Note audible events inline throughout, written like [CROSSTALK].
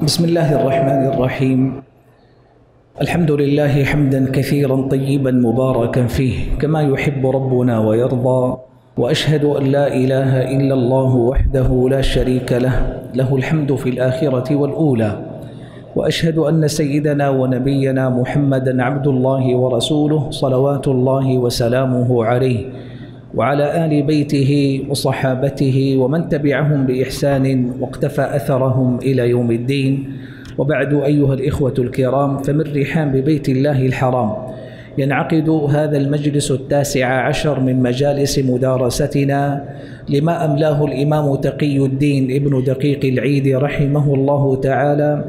بسم الله الرحمن الرحيم. الحمد لله حمدا كثيرا طيبا مباركا فيه كما يحب ربنا ويرضى وأشهد أن لا إله إلا الله وحده لا شريك له له الحمد في الآخرة والأولى وأشهد أن سيدنا ونبينا محمدا عبد الله ورسوله صلوات الله وسلامه عليه. وعلى آل بيته وصحابته ومن تبعهم بإحسان واقتفى أثرهم إلى يوم الدين. وبعد أيها الإخوة الكرام فمن رحاب بيت الله الحرام ينعقد هذا المجلس التاسع عشر من مجالس مدارستنا لما أملاه الإمام تقي الدين ابن دقيق العيد رحمه الله تعالى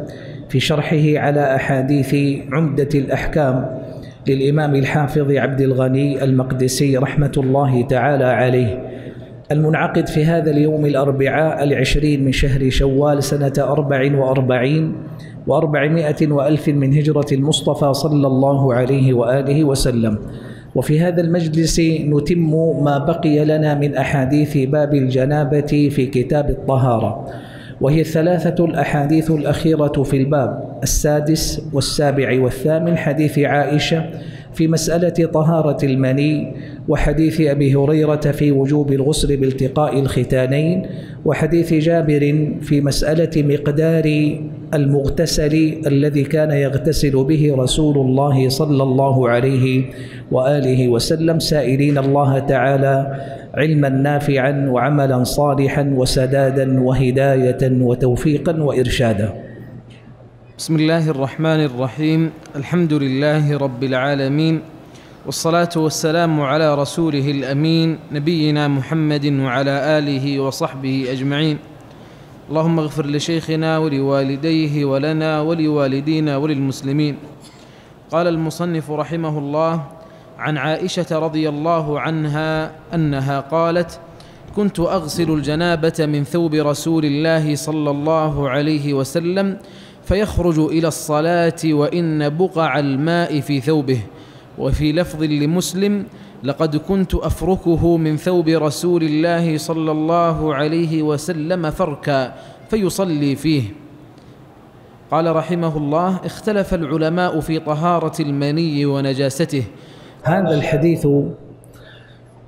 في شرحه على أحاديث عمدة الأحكام. للإمام الحافظ عبد الغني المقدسي رحمة الله تعالى عليه المنعقد في هذا اليوم الأربعاء العشرين من شهر شوال سنة أربع وأربعين وأربعمائة وألف من هجرة المصطفى صلى الله عليه وآله وسلم. وفي هذا المجلس نتم ما بقي لنا من أحاديث باب الجنابة في كتاب الطهارة. وهي الثلاثة الأحاديث الأخيرة في الباب السادس والسابع والثامن حديث عائشة في مسألة طهارة المني وحديث أبي هريرة في وجوب الغسل بالتقاء الختانين وحديث جابر في مسألة مقدار المغتسل الذي كان يغتسل به رسول الله صلى الله عليه وآله وسلم. سائلين الله تعالى علما نافعا وعملا صالحا وسدادا وهداية وتوفيقا وإرشادا. بسم الله الرحمن الرحيم. الحمد لله رب العالمين والصلاة والسلام على رسوله الأمين نبينا محمد وعلى آله وصحبه أجمعين. اللهم اغفر لشيخنا ولوالديه ولنا ولوالدينا وللمسلمين. قال المصنف رحمه الله عن عائشة رضي الله عنها أنها قالت كنت أغسل الجنابة من ثوب رسول الله صلى الله عليه وسلم فيخرج إلى الصلاة وإن بقع الماء في ثوبه وفي لفظ لمسلم لقد كنت أفركه من ثوب رسول الله صلى الله عليه وسلم فركا فيصلي فيه. قال رحمه الله اختلف العلماء في طهارة المني ونجاسته هذا الحديث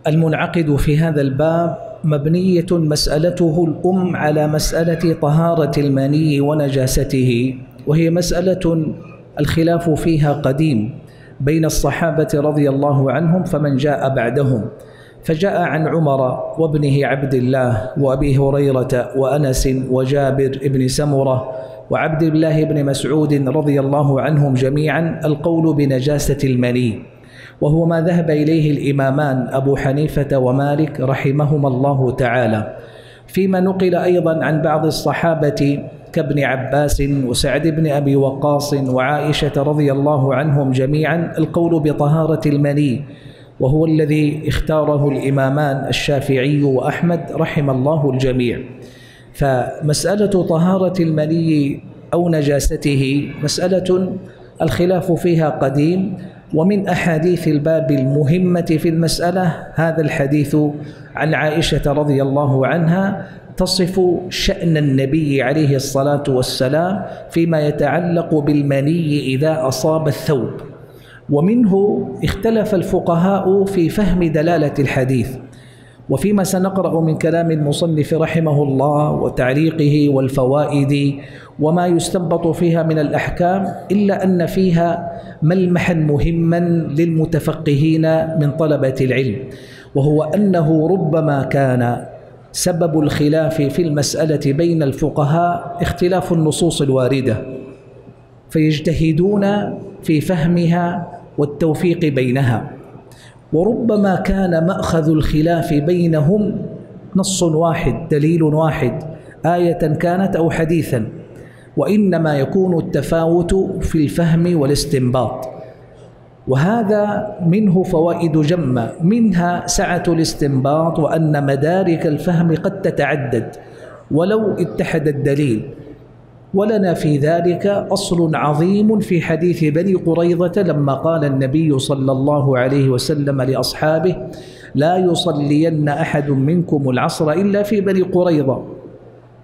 المنعقد في هذا الباب مبنية مسألته الأم على مسألة طهارة المني ونجاسته وهي مسألة الخلاف فيها قديم بين الصحابة رضي الله عنهم فمن جاء بعدهم. فجاء عن عمر وابنه عبد الله وأبي هريرة وأنس وجابر بن سمرة وعبد الله بن مسعود رضي الله عنهم جميعا القول بنجاسة المني. وهو ما ذهب إليه الإمامان أبو حنيفة ومالك رحمهما الله تعالى. فيما نقل أيضا عن بعض الصحابة كابن عباس وسعد بن أبي وقاص وعائشة رضي الله عنهم جميعا القول بطهارة المني وهو الذي اختاره الإمامان الشافعي وأحمد رحم الله الجميع. فمسألة طهارة المني أو نجاسته مسألة الخلاف فيها قديم ومن أحاديث الباب المهمة في المسألة هذا الحديث عن عائشة رضي الله عنها تصف شأن النبي عليه الصلاة والسلام فيما يتعلق بالمني إذا أصاب الثوب. ومنه اختلف الفقهاء في فهم دلالة الحديث. وفيما سنقرأ من كلام المصنف رحمه الله وتعليقه والفوائد وما يستنبط فيها من الأحكام إلا أن فيها ملمحا مهما للمتفقهين من طلبة العلم وهو أنه ربما كان سبب الخلاف في المسألة بين الفقهاء اختلاف النصوص الواردة فيجتهدون في فهمها والتوفيق بينها. وربما كان مأخذ الخلاف بينهم نص واحد دليل واحد آية كانت أو حديثا. وإنما يكون التفاوت في الفهم والاستنباط. وهذا منه فوائد جمة. منها سعة الاستنباط وأن مدارك الفهم قد تتعدد ولو اتحد الدليل. ولنا في ذلك أصل عظيم في حديث بني قريظة لما قال النبي صلى الله عليه وسلم لأصحابه لا يصلين أحد منكم العصر إلا في بني قريظة.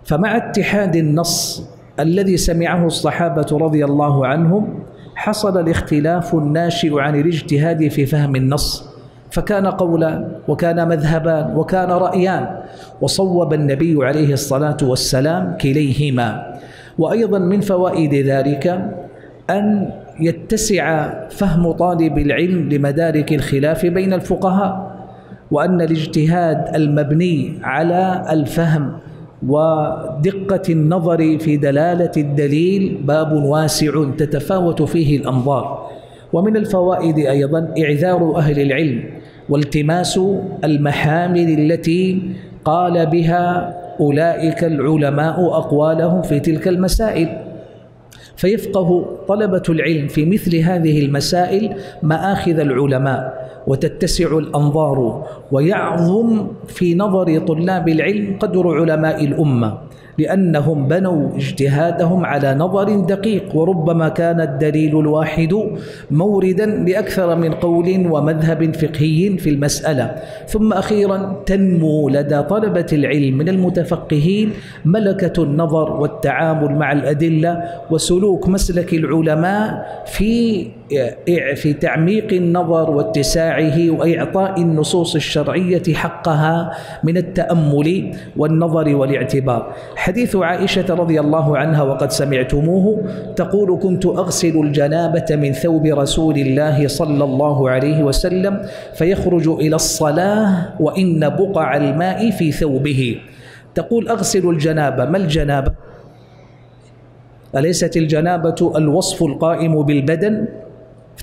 فمع اتحاد النص الذي سمعه الصحابة رضي الله عنهم حصل الاختلاف الناشئ عن الاجتهاد في فهم النص. فكان قولا وكان مذهبان وكان رأيان وصوب النبي عليه الصلاة والسلام كليهما. وأيضا من فوائد ذلك أن يتسع فهم طالب العلم لمدارك الخلاف بين الفقهاء وأن الاجتهاد المبني على الفهم ودقة النظر في دلالة الدليل باب واسع تتفاوت فيه الأنظار. ومن الفوائد أيضا إعذار أهل العلم والتماس المحامل التي قال بها أولئك العلماء أقوالهم في تلك المسائل. فيفقه طلبة العلم في مثل هذه المسائل مآخذ العلماء. وتتسع الأنظار ويعظم في نظر طلاب العلم قدر علماء الأمة لأنهم بنوا اجتهادهم على نظر دقيق وربما كان الدليل الواحد موردا لأكثر من قول ومذهب فقهي في المسألة. ثم أخيرا تنمو لدى طلبة العلم من المتفقهين ملكة النظر والتعامل مع الأدلة وسلوك مسلك العلماء في في تعميق النظر واتساعه وإعطاء النصوص الشرعية حقها من التأمل والنظر والاعتبار. حديث عائشة رضي الله عنها وقد سمعتموه تقول كنت أغسل الجنابة من ثوب رسول الله صلى الله عليه وسلم فيخرج إلى الصلاة وإن بقع الماء في ثوبه. تقول أغسل الجنابة ما الجنابة؟ أليست الجنابة الوصف القائم بالبدن؟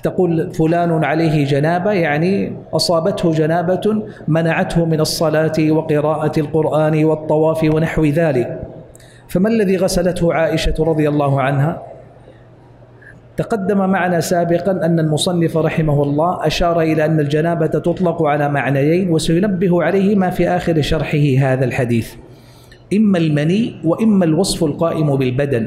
تقول فلان عليه جنابة يعني أصابته جنابة منعته من الصلاة وقراءة القرآن والطواف ونحو ذلك. فما الذي غسلته عائشة رضي الله عنها؟ تقدم معنا سابقا أن المصنف رحمه الله أشار إلى أن الجنابة تطلق على معنيين وسينبه عليهما في آخر شرحه هذا الحديث. إما المني وإما الوصف القائم بالبدن.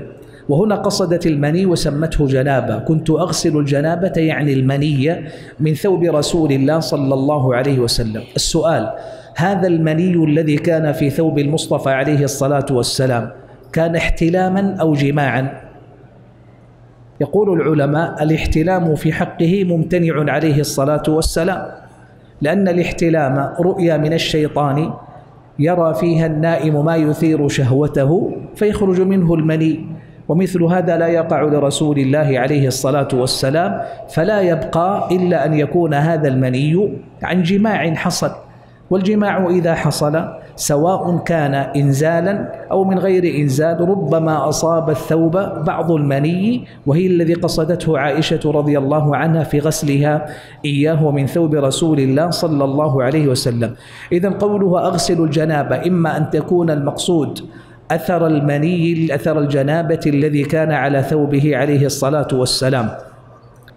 وهنا قصدت المني وسمته جنابة. كنت أغسل الجنابة يعني المنية من ثوب رسول الله صلى الله عليه وسلم. السؤال هذا المني الذي كان في ثوب المصطفى عليه الصلاة والسلام كان احتلاما أو جماعا؟ يقول العلماء الاحتلام في حقه ممتنع عليه الصلاة والسلام لأن الاحتلام رؤيا من الشيطان يرى فيها النائم ما يثير شهوته فيخرج منه المني. ومثل هذا لا يقع لرسول الله عليه الصلاة والسلام فلا يبقى إلا أن يكون هذا المني عن جماع حصل. والجماع إذا حصل سواء كان إنزالا أو من غير إنزال ربما أصاب الثوب بعض المني وهي الذي قصدته عائشة رضي الله عنها في غسلها إياه من ثوب رسول الله صلى الله عليه وسلم. إذا قوله أغسل الجنابة إما أن تكون المقصود أثر المني أثر الجنابة الذي كان على ثوبه عليه الصلاة والسلام.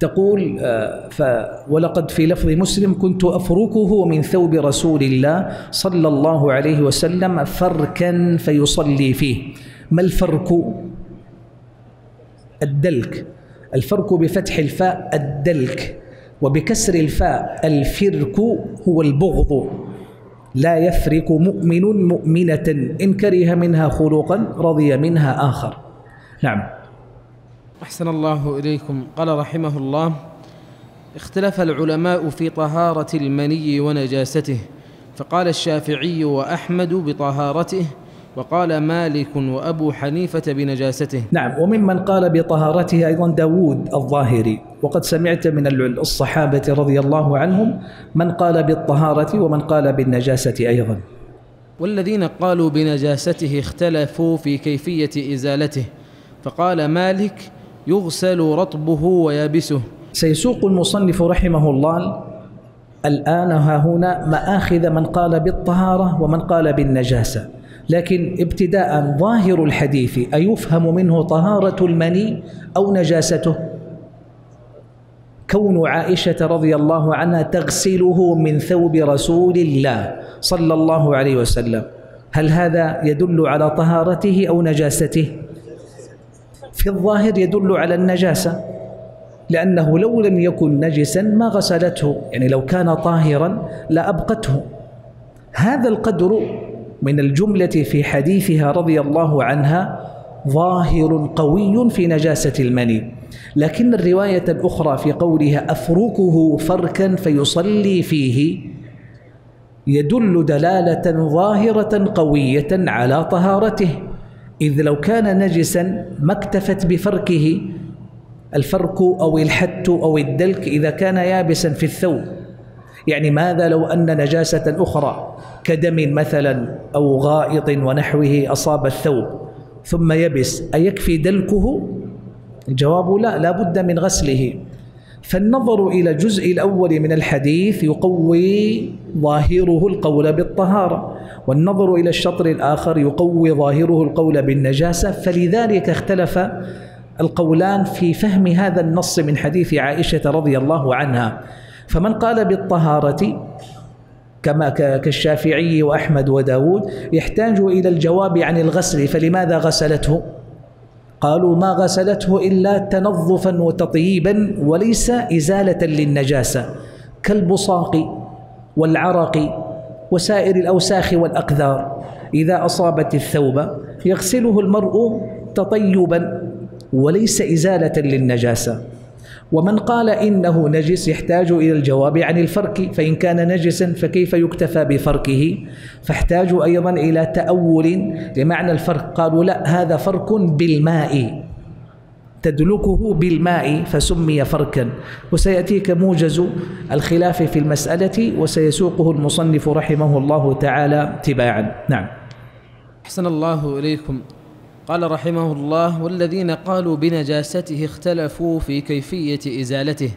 تقول آه، ف ولقد في لفظ مسلم كنت أفركه من ثوب رسول الله صلى الله عليه وسلم فركا فيصلي فيه. ما الفرك؟ الدلك. الفرك بفتح الفاء الدلك وبكسر الفاء الفرك هو البغض. لا يفرك مؤمن مؤمنة إن كره منها خلقا رضي منها آخر. نعم. أحسن الله إليكم. قال رحمه الله اختلف العلماء في طهارة المني ونجاسته فقال الشافعي وأحمد بطهارته وقال مالك وأبو حنيفة بنجاسته. نعم وممن قال بطهارته أيضا داود الظاهري. وقد سمعت من الصحابة رضي الله عنهم من قال بالطهارة ومن قال بالنجاسة أيضا. والذين قالوا بنجاسته اختلفوا في كيفية إزالته فقال مالك يغسل رطبه ويابسه. سيسوق المصنف رحمه الله الآن ها هنا مآخذ من قال بالطهارة ومن قال بالنجاسة. لكن ابتداء ظاهر الحديث أيفهم منه طهارة المني أو نجاسته؟ كون عائشة رضي الله عنها تغسله من ثوب رسول الله صلى الله عليه وسلم هل هذا يدل على طهارته أو نجاسته؟ في الظاهر يدل على النجاسة لأنه لو لم يكن نجسا ما غسلته يعني لو كان طاهرا لأبقته. هذا القدر من الجملة في حديثها رضي الله عنها ظاهر قوي في نجاسة المني. لكن الرواية الأخرى في قولها أفركه فركا فيصلي فيه يدل دلالة ظاهرة قوية على طهارته. إذ لو كان نجسا ما اكتفت بفركه الفرك أو الحت أو الدلك إذا كان يابسا في الثوب. يعني ماذا لو أن نجاسة أخرى كدم مثلا أو غائط ونحوه أصاب الثوب ثم يبس أيكفي دلكه؟ الجواب لا لا بد من غسله فالنظر إلى الجزء الأول من الحديث يقوي ظاهره القول بالطهارة والنظر إلى الشطر الآخر يقوي ظاهره القول بالنجاسة فلذلك اختلف القولان في فهم هذا النص من حديث عائشة رضي الله عنها فمن قال بالطهارة كما كالشافعي وأحمد وداود يحتاج إلى الجواب عن الغسل فلماذا غسلته؟ قالوا ما غسلته إلا تنظفا وتطييبا وليس إزالة للنجاسة كالبصاق والعرق وسائر الأوساخ والأقذار إذا أصابت الثوب يغسله المرء تطيبا وليس إزالة للنجاسة ومن قال إنه نجس يحتاج إلى الجواب عن الفرك فإن كان نجسا فكيف يكتفى بفركه فاحتاجوا أيضا إلى تأول لمعنى الفرك قالوا لا هذا فرك بالماء تدلكه بالماء فسمي فركا وسيأتيك موجز الخلاف في المسألة وسيسوقه المصنف رحمه الله تعالى تباعا. نعم. أحسن الله إليكم. قال رحمه الله والذين قالوا بنجاسته اختلفوا في كيفية إزالته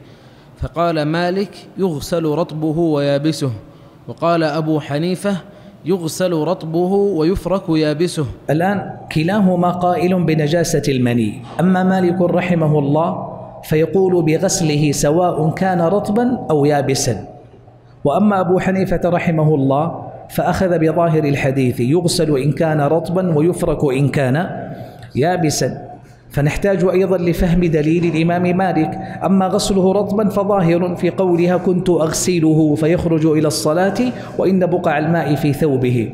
فقال مالك يغسل رطبه ويابسه وقال أبو حنيفة يغسل رطبه ويفرك يابسه. الآن كلاهما قائل بنجاسة المني. أما مالك رحمه الله فيقول بغسله سواء كان رطبا أو يابسا. وأما أبو حنيفة رحمه الله فأخذ بظاهر الحديث يغسل إن كان رطبا ويفرك إن كان يابسا. فنحتاج أيضا لفهم دليل الإمام مالك. أما غسله رطبا فظاهر في قولها كنت أغسله فيخرج إلى الصلاة وإن بقع الماء في ثوبه.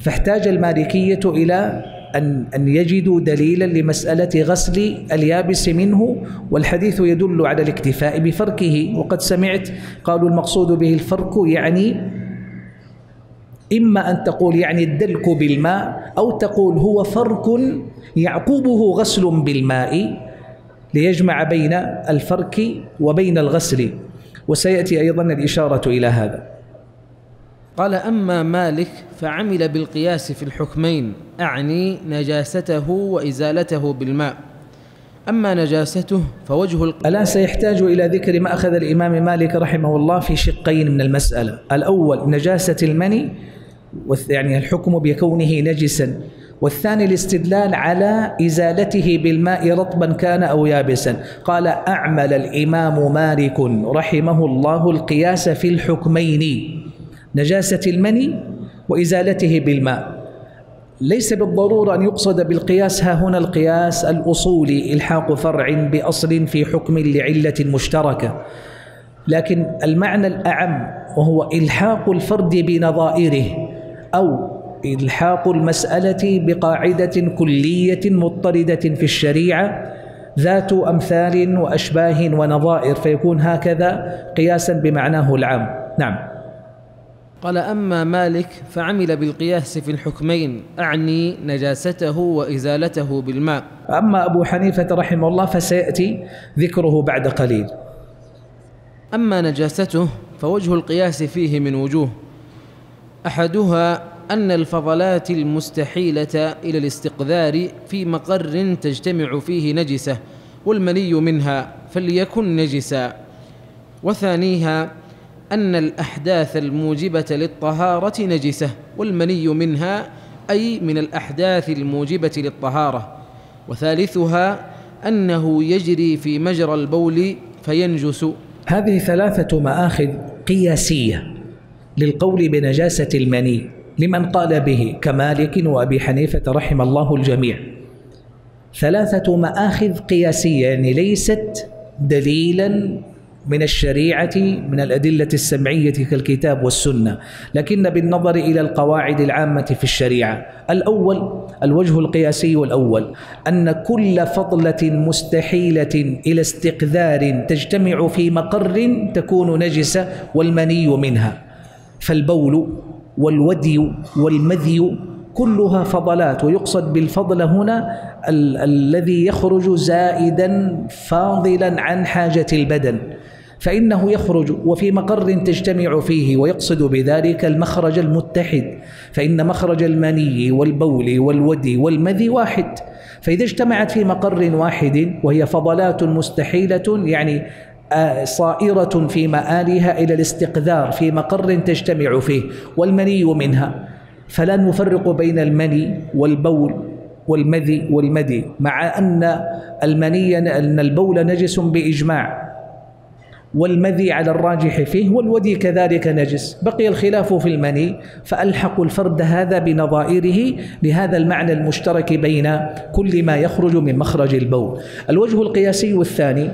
فاحتاج المالكية إلى أن أن يجدوا دليلا لمسألة غسل اليابس منه. والحديث يدل على الاكتفاء بفركه. وقد سمعت قالوا المقصود به الفرك يعني إما أن تقول يعني الدلك بالماء أو تقول هو فرك يعقوبه غسل بالماء ليجمع بين الفرك وبين الغسل. وسيأتي أيضا الإشارة إلى هذا. قال أما مالك فعمل بالقياس في الحكمين أعني نجاسته وإزالته بالماء. أما نجاسته فوجه الق... الآن سيحتاج إلى ذكر ما أخذ الإمام مالك رحمه الله في شقين من المسألة. الأول نجاسة المني يعني الحكم بكونه نجسا. والثاني الاستدلال على إزالته بالماء رطبا كان أو يابسا. قال أعمل الإمام مالك رحمه الله القياس في الحكمين نجاسة المني وإزالته بالماء. ليس بالضرورة أن يقصد بالقياس. ها هنا القياس الأصولي إلحاق فرع بأصل في حكم لعلة مشتركة. لكن المعنى الأعم وهو إلحاق الفرد بنظائره. أو إلحاق المسألة بقاعدة كلية مضطردة في الشريعة ذات أمثال وأشباه ونظائر فيكون هكذا قياسا بمعناه العام. نعم. قال أما مالك فعمل بالقياس في الحكمين أعني نجاسته وإزالته بالماء. أما أبو حنيفة رحمه الله فسيأتي ذكره بعد قليل. أما نجاسته فوجه القياس فيه من وجوه. أحدها أن الفضلات المستحيلة إلى الاستقذار في مقر تجتمع فيه نجسة والمني منها فليكن نجسا. وثانيها أن الأحداث الموجبة للطهارة نجسة والمني منها أي من الأحداث الموجبة للطهارة. وثالثها أنه يجري في مجرى البول فينجس. هذه ثلاثة مآخذ قياسية. للقول بنجاسة المني لمن قال به كمالك وأبي حنيفة رحم الله الجميع. ثلاثة مآخذ قياسية يعني ليست دليلا من الشريعة من الأدلة السمعية كالكتاب والسنة لكن بالنظر إلى القواعد العامة في الشريعة. الأول الوجه القياسي الأول أن كل فضلة مستحيلة إلى استقذار تجتمع في مقر تكون نجسة والمني منها. فالبول والودي والمذي كلها فضلات ويقصد بالفضل هنا ال- الذي يخرج زائدا فاضلا عن حاجة البدن. فإنه يخرج وفي مقر تجتمع فيه ويقصد بذلك المخرج المتحد. فإن مخرج المني والبول والودي والمذي واحد. فإذا اجتمعت في مقر واحد وهي فضلات مستحيلة يعني صائرة في مآلها إلى الاستقذار في مقر تجتمع فيه والمني منها. فلا نفرق بين المني والبول والمذي والمدي مع أن المني أن البول نجس بإجماع والمذي على الراجح فيه والودي كذلك نجس. بقي الخلاف في المني فألحق الفرد هذا بنظائره لهذا المعنى المشترك بين كل ما يخرج من مخرج البول. الوجه القياسي الثاني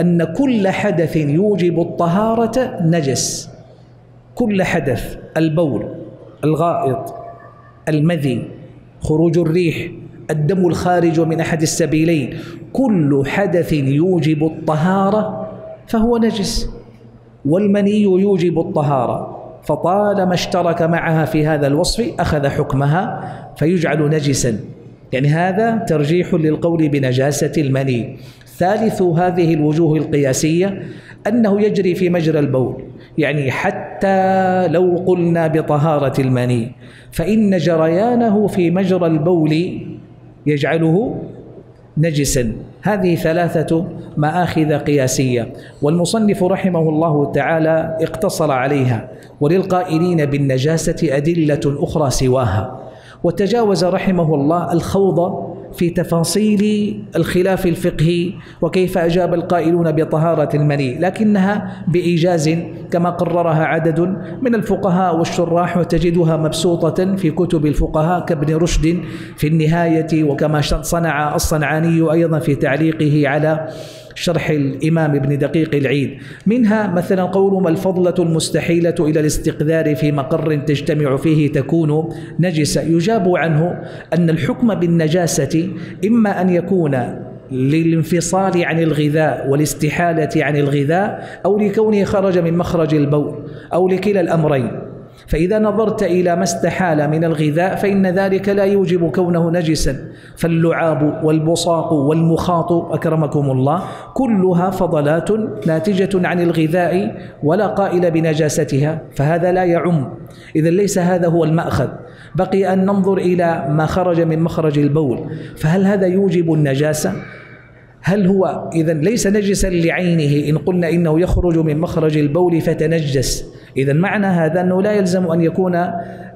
أن كل حدث يوجب الطهارة نجس. كل حدث البول الغائط المذي خروج الريح الدم الخارج من أحد السبيلين كل حدث يوجب الطهارة فهو نجس. والمني يوجب الطهارة فطالما اشترك معها في هذا الوصف أخذ حكمها فيجعل نجسا. يعني هذا ترجيح للقول بنجاسة المني. ثالث هذه الوجوه القياسية أنه يجري في مجرى البول يعني حتى لو قلنا بطهارة المني فإن جريانه في مجرى البول يجعله نجسا. هذه ثلاثة مآخذ قياسية والمصنف رحمه الله تعالى اقتصر عليها وللقائلين بالنجاسة أدلة أخرى سواها. وتجاوز رحمه الله الخوض في تفاصيل الخلاف الفقهي وكيف أجاب القائلون بطهارة المني لكنها بإيجاز كما قررها عدد من الفقهاء والشراح وتجدها مبسوطة في كتب الفقهاء كابن رشد في النهاية وكما صنع الصنعاني أيضا في تعليقه على شرح الإمام ابن دقيق العيد. منها مثلا قولهم الفضلة المستحيلة إلى الاستقذار في مقر تجتمع فيه تكون نجسة يجاب عنه أن الحكم بالنجاسة إما أن يكون للانفصال عن الغذاء والاستحالة عن الغذاء أو لكونه خرج من مخرج البول أو لكلا الأمرين. فإذا نظرت إلى ما استحال من الغذاء فإن ذلك لا يوجب كونه نجسا. فاللعاب والبصاق والمخاط أكرمكم الله كلها فضلات ناتجة عن الغذاء ولا قائل بنجاستها فهذا لا يعم. إذا ليس هذا هو المأخذ. بقي أن ننظر إلى ما خرج من مخرج البول. فهل هذا يوجب النجاسة؟ هل هو إذا ليس نجسا لعينه إن قلنا إنه يخرج من مخرج البول فتنجس. إذا معنى هذا أنه لا يلزم أن يكون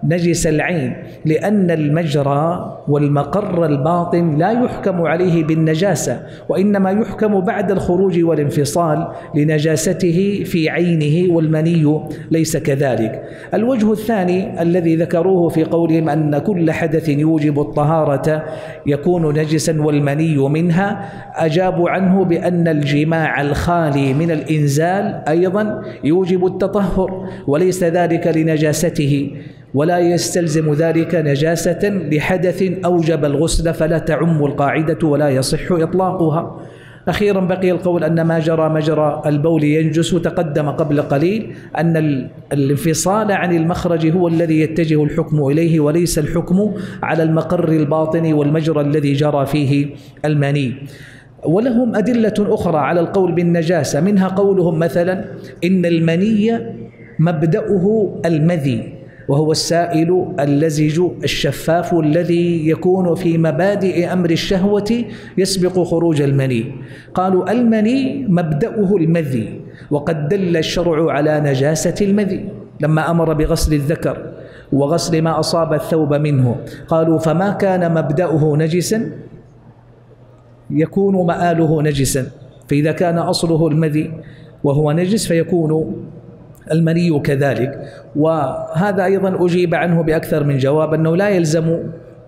نجس العين لأن المجرى والمقر الباطن لا يحكم عليه بالنجاسة وإنما يحكم بعد الخروج والانفصال لنجاسته في عينه والمني ليس كذلك. الوجه الثاني الذي ذكروه في قولهم أن كل حدث يوجب الطهارة يكون نجسا والمني منها أجابوا عنه بأن الجماع الخالي من الإنزال أيضا يوجب التطهر وليس ذلك لنجاسته. ولا يستلزم ذلك نجاسة لحدث أوجب الغسل فلا تعم القاعدة ولا يصح إطلاقها. أخيرا بقي القول أن ما جرى مجرى البول ينجس تقدم قبل قليل أن الانفصال عن المخرج هو الذي يتجه الحكم إليه وليس الحكم على المقر الباطن والمجرى الذي جرى فيه المني. ولهم أدلة أخرى على القول بالنجاسة منها قولهم مثلا إن المني مبدأه المذي. وهو السائل اللزج الشفاف الذي يكون في مبادئ أمر الشهوة يسبق خروج المني. قالوا المني مبدأه المذي وقد دل الشرع على نجاسة المذي لما أمر بغسل الذكر وغسل ما أصاب الثوب منه. قالوا فما كان مبدأه نجسا؟ يكون مآله نجسا فإذا كان أصله المذي وهو نجس فيكون المني كذلك. وهذا أيضا أجيب عنه بأكثر من جواب أنه لا يلزم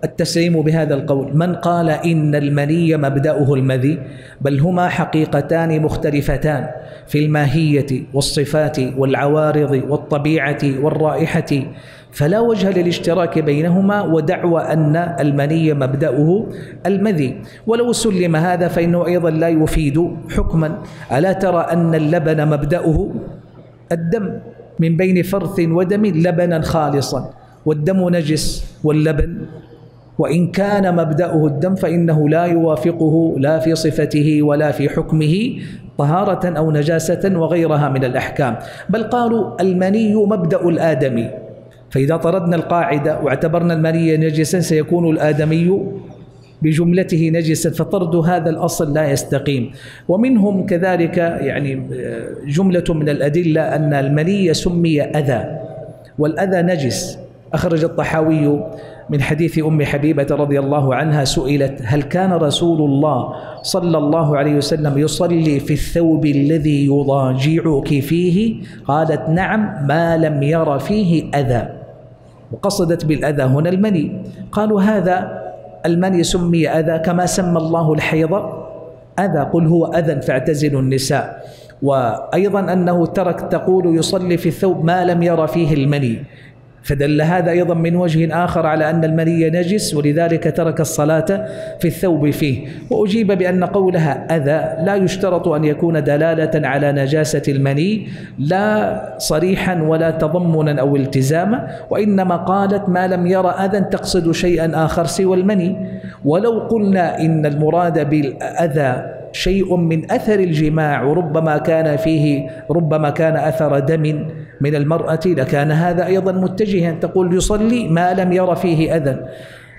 التسليم بهذا القول. من قال إن المني مبدأه المذي بل هما حقيقتان مختلفتان في الماهية والصفات والعوارض والطبيعة والرائحة. فلا وجه للاشتراك بينهما ودعوى أن المني مبدأه المذي. ولو سلم هذا فإنه أيضا لا يفيد حكما. ألا ترى أن اللبن مبدأه الدم من بين فرث ودم لبنا خالصا والدم نجس واللبن. وإن كان مبدأه الدم فإنه لا يوافقه لا في صفته ولا في حكمه طهارة أو نجاسة وغيرها من الأحكام. بل قالوا المني مبدأ الآدمي. فإذا طردنا القاعدة واعتبرنا المني نجسا سيكون الآدمي بجملته نجسا فطرد هذا الأصل لا يستقيم. ومنهم كذلك يعني جملة من الأدلة أن المني سمي أذى والأذى نجس. أخرج الطحاوي من حديث أم حبيبة رضي الله عنها سئلت هل كان رسول الله صلى الله عليه وسلم يصلي في الثوب الذي يضاجعك فيه؟ قالت نعم ما لم ير فيه أذى. وقصدت بالأذى هنا المني. قالوا هذا المني سمي اذى كما سمى الله الحيض؟ اذى قل هو اذى فاعتزلوا النساء. وأيضا انه ترك تقول يصلي في الثوب ما لم ير فيه المني. فدل هذا أيضا من وجه آخر على أن المني نجس ولذلك ترك الصلاة في الثوب فيه. وأجيب بأن قولها أذى لا يشترط أن يكون دلالة على نجاسة المني لا صريحا ولا تضمنا أو التزاما وإنما قالت ما لم يرى أذى تقصد شيئا آخر سوى المني. ولو قلنا إن المراد بالأذى شيء من أثر الجماع وربما كان فيه ربما كان أثر دم. من المرأة لكان هذا أيضا متجها. تقول يصلي ما لم ير فيه أذى.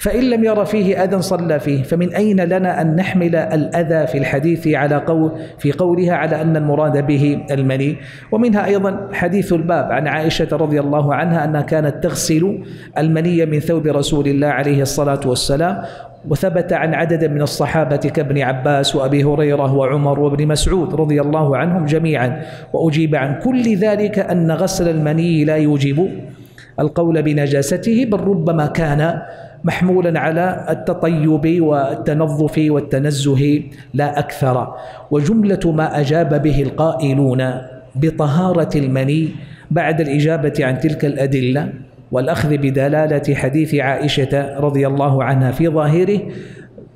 فإن لم ير فيه أذى صلى فيه. فمن أين لنا أن نحمل الأذى في الحديث على قول في قولها على أن المراد به المني؟ ومنها أيضا حديث الباب عن عائشة رضي الله عنها أنها كانت تغسل المني من ثوب رسول الله عليه الصلاة والسلام وثبت عن عدد من الصحابة كابن عباس وأبي هريرة وعمر وابن مسعود رضي الله عنهم جميعا. وأجيب عن كل ذلك أن غسل المني لا يوجب. القول بنجاسته بل ربما كان محمولا على التطيب والتنظف والتنزه لا أكثر. وجملة ما أجاب به القائلون بطهارة المني بعد الإجابة عن تلك الأدلة والأخذ بدلالة حديث عائشة رضي الله عنها في ظاهره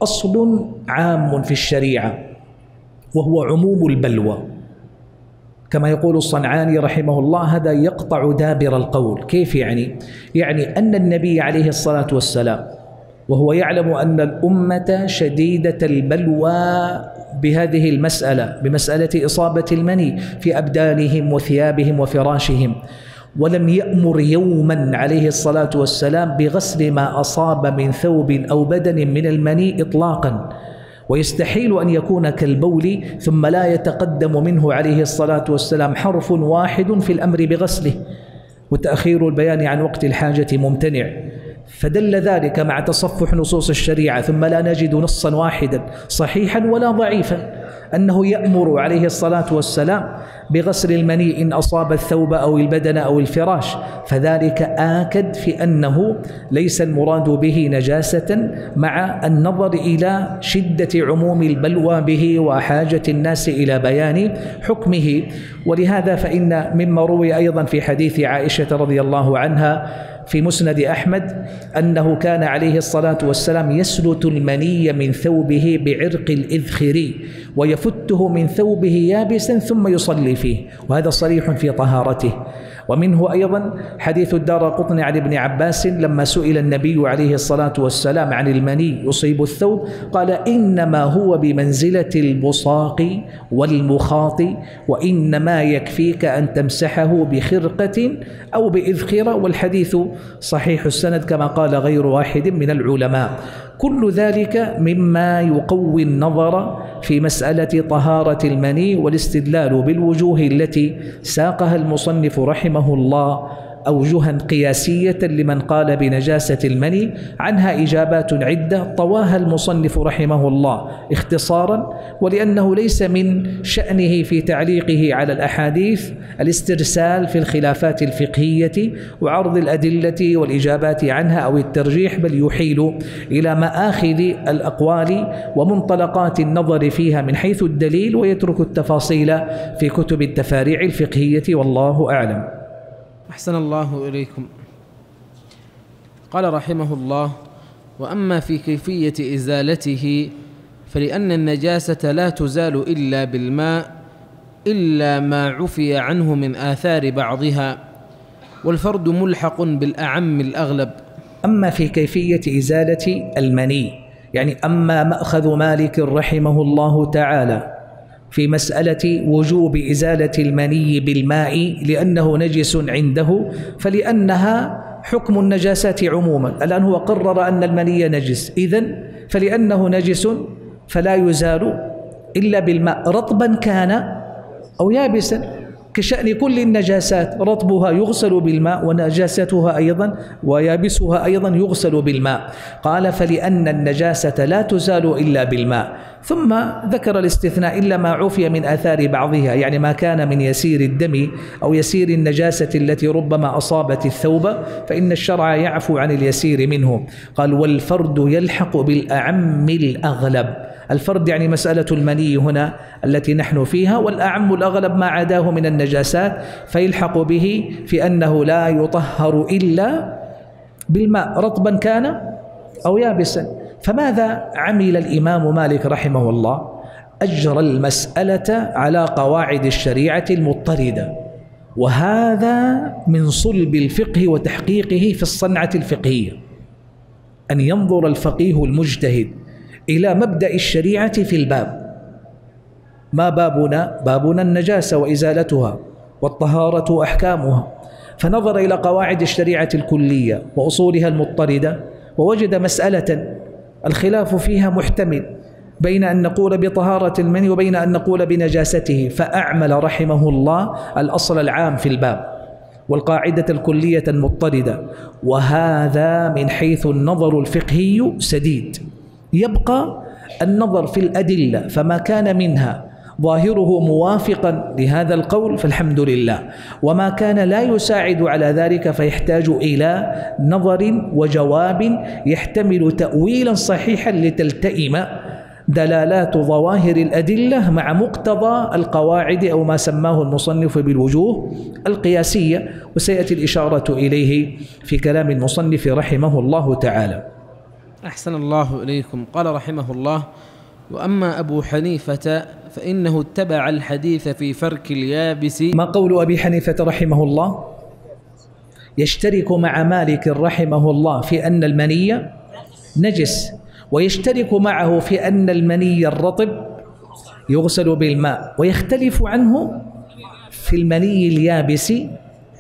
أصل عام في الشريعة وهو عموم البلوى. كما يقول الصنعاني رحمه الله هذا يقطع دابر القول. كيف يعني؟ يعني أن النبي عليه الصلاة والسلام وهو يعلم أن الأمة شديدة البلوى بهذه المسألة بمسألة إصابة المني في أبدانهم وثيابهم وفراشهم. ولم يأمر يوما عليه الصلاة والسلام بغسل ما أصاب من ثوب أو بدن من المني إطلاقا. ويستحيل أن يكون كالبول ثم لا يتقدم منه عليه الصلاة والسلام حرف واحد في الأمر بغسله. وتأخير البيان عن وقت الحاجة ممتنع. فدل ذلك مع تصفح نصوص الشريعة ثم لا نجد نصا واحدا صحيحا ولا ضعيفا. أنه يأمر عليه الصلاة والسلام بغسل المني إن أصاب الثوب أو البدن أو الفراش. فذلك آكد في أنه ليس المراد به نجاسة مع النظر إلى شدة عموم البلوى به وحاجة الناس إلى بيان حكمه. ولهذا فإن مما روي أيضا في حديث عائشة رضي الله عنها في مسند أحمد أنه كان عليه الصلاة والسلام يسلت المني من ثوبه بعرق الإذخر ويفته من ثوبه يابسا ثم يصلي فيه وهذا صريح في طهارته. ومنه أيضا حديث الدار قطن عن ابن عباس لما سئل النبي عليه الصلاة والسلام عن المني يصيب الثوب قال إنما هو بمنزلة البصاق والمخاط وإنما يكفيك أن تمسحه بخرقة أو بإذخرة. والحديث صحيح السند كما قال غير واحد من العلماء. كل ذلك مما يقوي النظر في مسألة طهارة المني والاستدلال بالوجوه التي ساقها المصنف رحمه الله أوجها قياسية لمن قال بنجاسة المني عنها إجابات عدة طواها المصنف رحمه الله اختصارا ولأنه ليس من شأنه في تعليقه على الأحاديث الاسترسال في الخلافات الفقهية وعرض الأدلة والإجابات عنها أو الترجيح بل يحيل إلى مآخذ الأقوال ومنطلقات النظر فيها من حيث الدليل ويترك التفاصيل في كتب التفاريع الفقهية والله أعلم. أحسن الله إليكم. قال رحمه الله وأما في كيفية إزالته فلأن النجاسة لا تزال إلا بالماء إلا ما عفي عنه من آثار بعضها والفرد ملحق بالأعم الأغلب. أما في كيفية إزالة المني يعني أما مأخذ مالك رحمه الله تعالى في مسألة وجوب إزالة المني بالماء لأنه نجس عنده فلأنها حكم النجاسات عموما. الآن هو قرر أن المني نجس. إذن فلأنه نجس فلا يزال إلا بالماء. رطبا كان أو يابسا. كشأن كل النجاسات رطبها يغسل بالماء ونجاستها أيضا ويابسها أيضا يغسل بالماء. قال فلأن النجاسة لا تزال إلا بالماء. ثم ذكر الاستثناء إلا ما عفي من آثار بعضها يعني ما كان من يسير الدم أو يسير النجاسة التي ربما أصابت الثوب فإن الشرع يعفو عن اليسير منه. قال والفرد يلحق بالأعم الأغلب. الفرد يعني مسألة المني هنا التي نحن فيها والأعم الأغلب ما عداه من النجاسات فيلحق به في أنه لا يطهر إلا بالماء رطبا كان أو يابسا. فماذا عمل الإمام مالك رحمه الله؟ أجرى المسألة على قواعد الشريعة المضطردة. وهذا من صلب الفقه وتحقيقه في الصنعة الفقهية. أن ينظر الفقيه المجتهد إلى مبدأ الشريعة في الباب. ما بابنا؟ بابنا النجاسة وإزالتها والطهارة وأحكامها فنظر إلى قواعد الشريعة الكلية وأصولها المضطردة ووجد مسألة الخلاف فيها محتمل بين أن نقول بطهارة المني وبين أن نقول بنجاسته فأعمل رحمه الله الأصل العام في الباب والقاعدة الكلية المضطردة. وهذا من حيث النظر الفقهي سديد. يبقى النظر في الأدلة فما كان منها ظاهره موافقا لهذا القول فالحمد لله. وما كان لا يساعد على ذلك فيحتاج إلى نظر وجواب يحتمل تأويلا صحيحا لتلتئم دلالات ظواهر الأدلة مع مقتضى القواعد أو ما سماه المصنف بالوجوه القياسية. وسيأتي الإشارة إليه في كلام المصنف رحمه الله تعالى. أحسن الله إليكم. قال رحمه الله وأما أبو حنيفة فإنه اتبع الحديث في فرك اليابس. ما قول أبي حنيفة رحمه الله؟ يشترك مع مالك رحمه الله في أن المني نجس ويشترك معه في أن المني الرطب يغسل بالماء ويختلف عنه في المني اليابس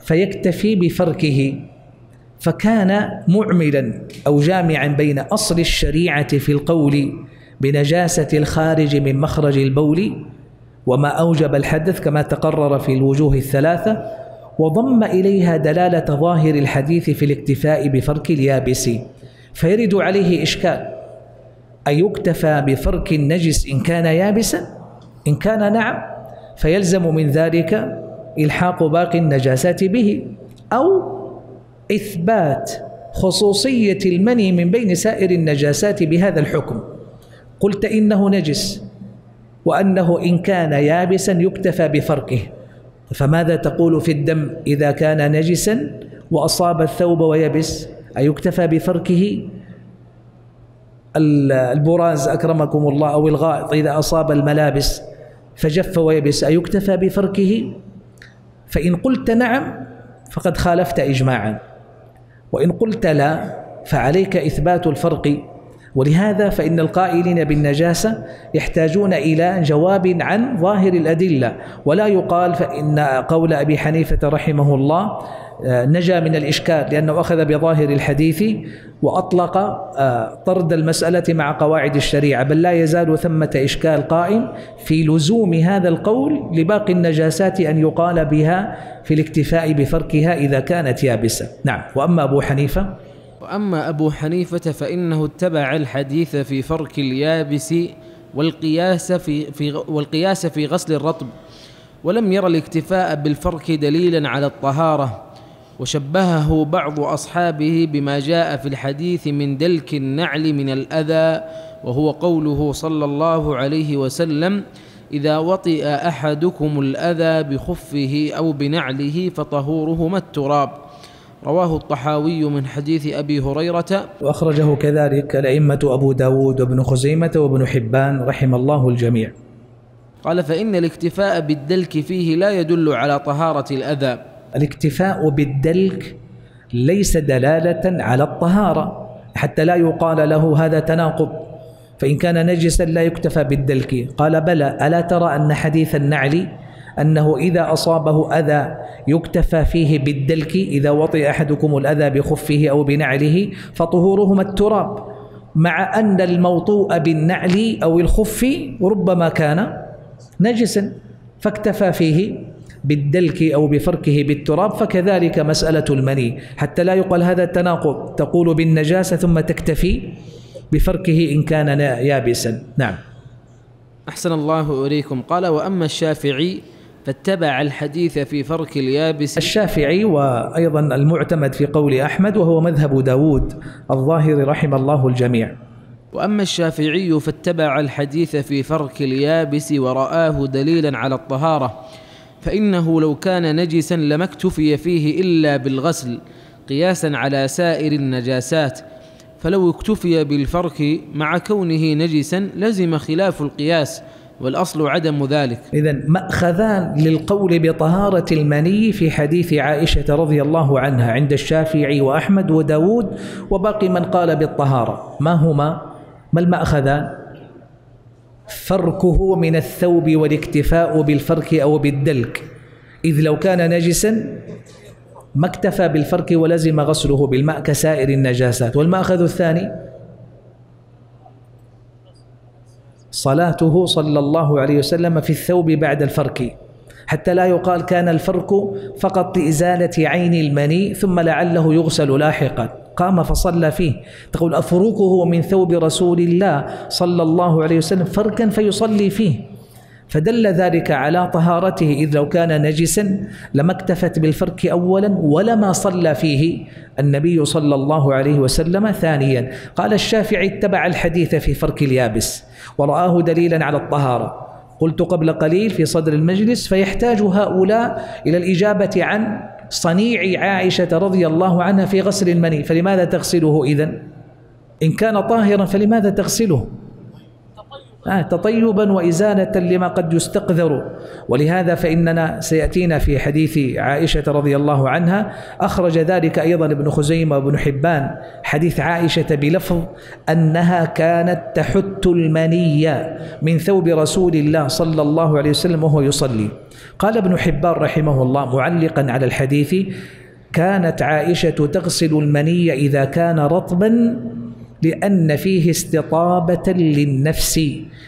فيكتفي بفركه. فكان معملا أو جامعا بين أصل الشريعة في القول بنجاسة الخارج من مخرج البول وما أوجب الحدث كما تقرر في الوجوه الثلاثة وضم إليها دلالة ظاهر الحديث في الاكتفاء بفرك اليابس. فيرد عليه إشكال أيكتفى بفرك النجس إن كان يابسا؟ إن كان نعم. فيلزم من ذلك إلحاق باقي النجاسات به أو إثبات خصوصية المني من بين سائر النجاسات بهذا الحكم. قلت إنه نجس وأنه إن كان يابسا يكتفى بفركه فماذا تقول في الدم إذا كان نجسا وأصاب الثوب ويبس؟ أيكتفى بفركه البراز أكرمكم الله أو الغائط إذا أصاب الملابس فجف ويبس أيكتفى بفركه فإن قلت نعم فقد خالفت إجماعا. وإن قلت لا فعليك إثبات الفرق ولهذا فإن القائلين بالنجاسة يحتاجون إلى جواب عن ظاهر الأدلة. ولا يقال فإن قول أبي حنيفة رحمه الله آه، نجا من الإشكال لأنه أخذ بظاهر الحديث وأطلق آه، طرد المسألة مع قواعد الشريعة. بل لا يزال ثمة إشكال قائم في لزوم هذا القول لباقي النجاسات أن يقال بها في الاكتفاء بفركها إذا كانت يابسة. نعم. وأما أبو حنيفة؟ وأما أبو حنيفة فإنه اتبع الحديث في فرك اليابس والقياس في, في والقياس في غسل الرطب ولم ير الاكتفاء بالفرك دليلا على الطهارة وشبهه بعض أصحابه بما جاء في الحديث من دلك النعل من الأذى وهو قوله صلى الله عليه وسلم إذا وطئ أحدكم الأذى بخفه أو بنعله فطهورهما التراب. رواه الطحاوي من حديث أبي هريرة. وأخرجه كذلك الأئمة أبو داود وابن خزيمة وابن حبان رحم الله الجميع. قال فإن الاكتفاء بالدلك فيه لا يدل على طهارة الأذى. الاكتفاء بالدلك ليس دلالة على الطهارة حتى لا يقال له هذا تناقض. فإن كان نجسا لا يكتفى بالدلك. قال بلى ألا ترى أن حديث النعل أنه إذا أصابه أذى يكتفى فيه بالدلك إذا وطئ أحدكم الأذى بخفه أو بنعله فطهورهما التراب. مع أن الموطوء بالنعل أو الخف ربما كان نجسا فاكتفى فيه بالدلك أو بفركه بالتراب فكذلك مسألة المني. حتى لا يقال هذا التناقض تقول بالنجاسة ثم تكتفي بفركه إن كان يابسا. نعم. أحسن الله إليكم. قال وأما الشافعي فاتبع الحديث في فرك اليابس. الشافعي وأيضا المعتمد في قول أحمد وهو مذهب داود الظاهر رحم الله الجميع. وأما الشافعي فاتبع الحديث في فرك اليابس ورآه دليلا على الطهارة فإنه لو كان نجسا لما اكتفي فيه إلا بالغسل قياسا على سائر النجاسات. فلو اكتفي بالفرك مع كونه نجسا لزم خلاف القياس والأصل عدم ذلك. إذا مأخذان للقول بطهارة المني في حديث عائشة رضي الله عنها عند الشافعي وأحمد وداود وباقي من قال بالطهارة. ما هما؟ ما المأخذان؟ فركه من الثوب والاكتفاء بالفرك أو بالدلك. إذ لو كان نجسا ما اكتفى بالفرك ولزم غسله بالماء كسائر النجاسات. والمأخذ الثاني؟ صلاته صلى الله عليه وسلم في الثوب بعد الفرك حتى لا يقال كان الفرك فقط لإزالة عين المني ثم لعله يغسل لاحقا. قام فصلى فيه. تقول أفركه من ثوب رسول الله صلى الله عليه وسلم فركا فيصلي فيه. فدل ذلك على طهارته إذ لو كان نجسا لما اكتفت بالفرك أولا ولما صلى فيه النبي صلى الله عليه وسلم ثانيا. قال الشافعي اتبع الحديث في فرك اليابس ورآه دليلا على الطهارة. قلت قبل قليل في صدر المجلس فيحتاج هؤلاء إلى الإجابة عن صنيع عائشة رضي الله عنها في غسل المني فلماذا تغسله إذن؟ إن كان طاهرا فلماذا تغسله؟ تطيبا وإزالة لما قد يستقذر. ولهذا فإننا سيأتينا في حديث عائشة رضي الله عنها. أخرج ذلك أيضا ابن خزيمة وابن حبان. حديث عائشة بلفظ أنها كانت تحت المني من ثوب رسول الله صلى الله عليه وسلم وهو يصلي. قال ابن حبان رحمه الله معلقا على الحديث كانت عائشة تغسل المني إذا كان رطبا لأن فيه استطابة للنفس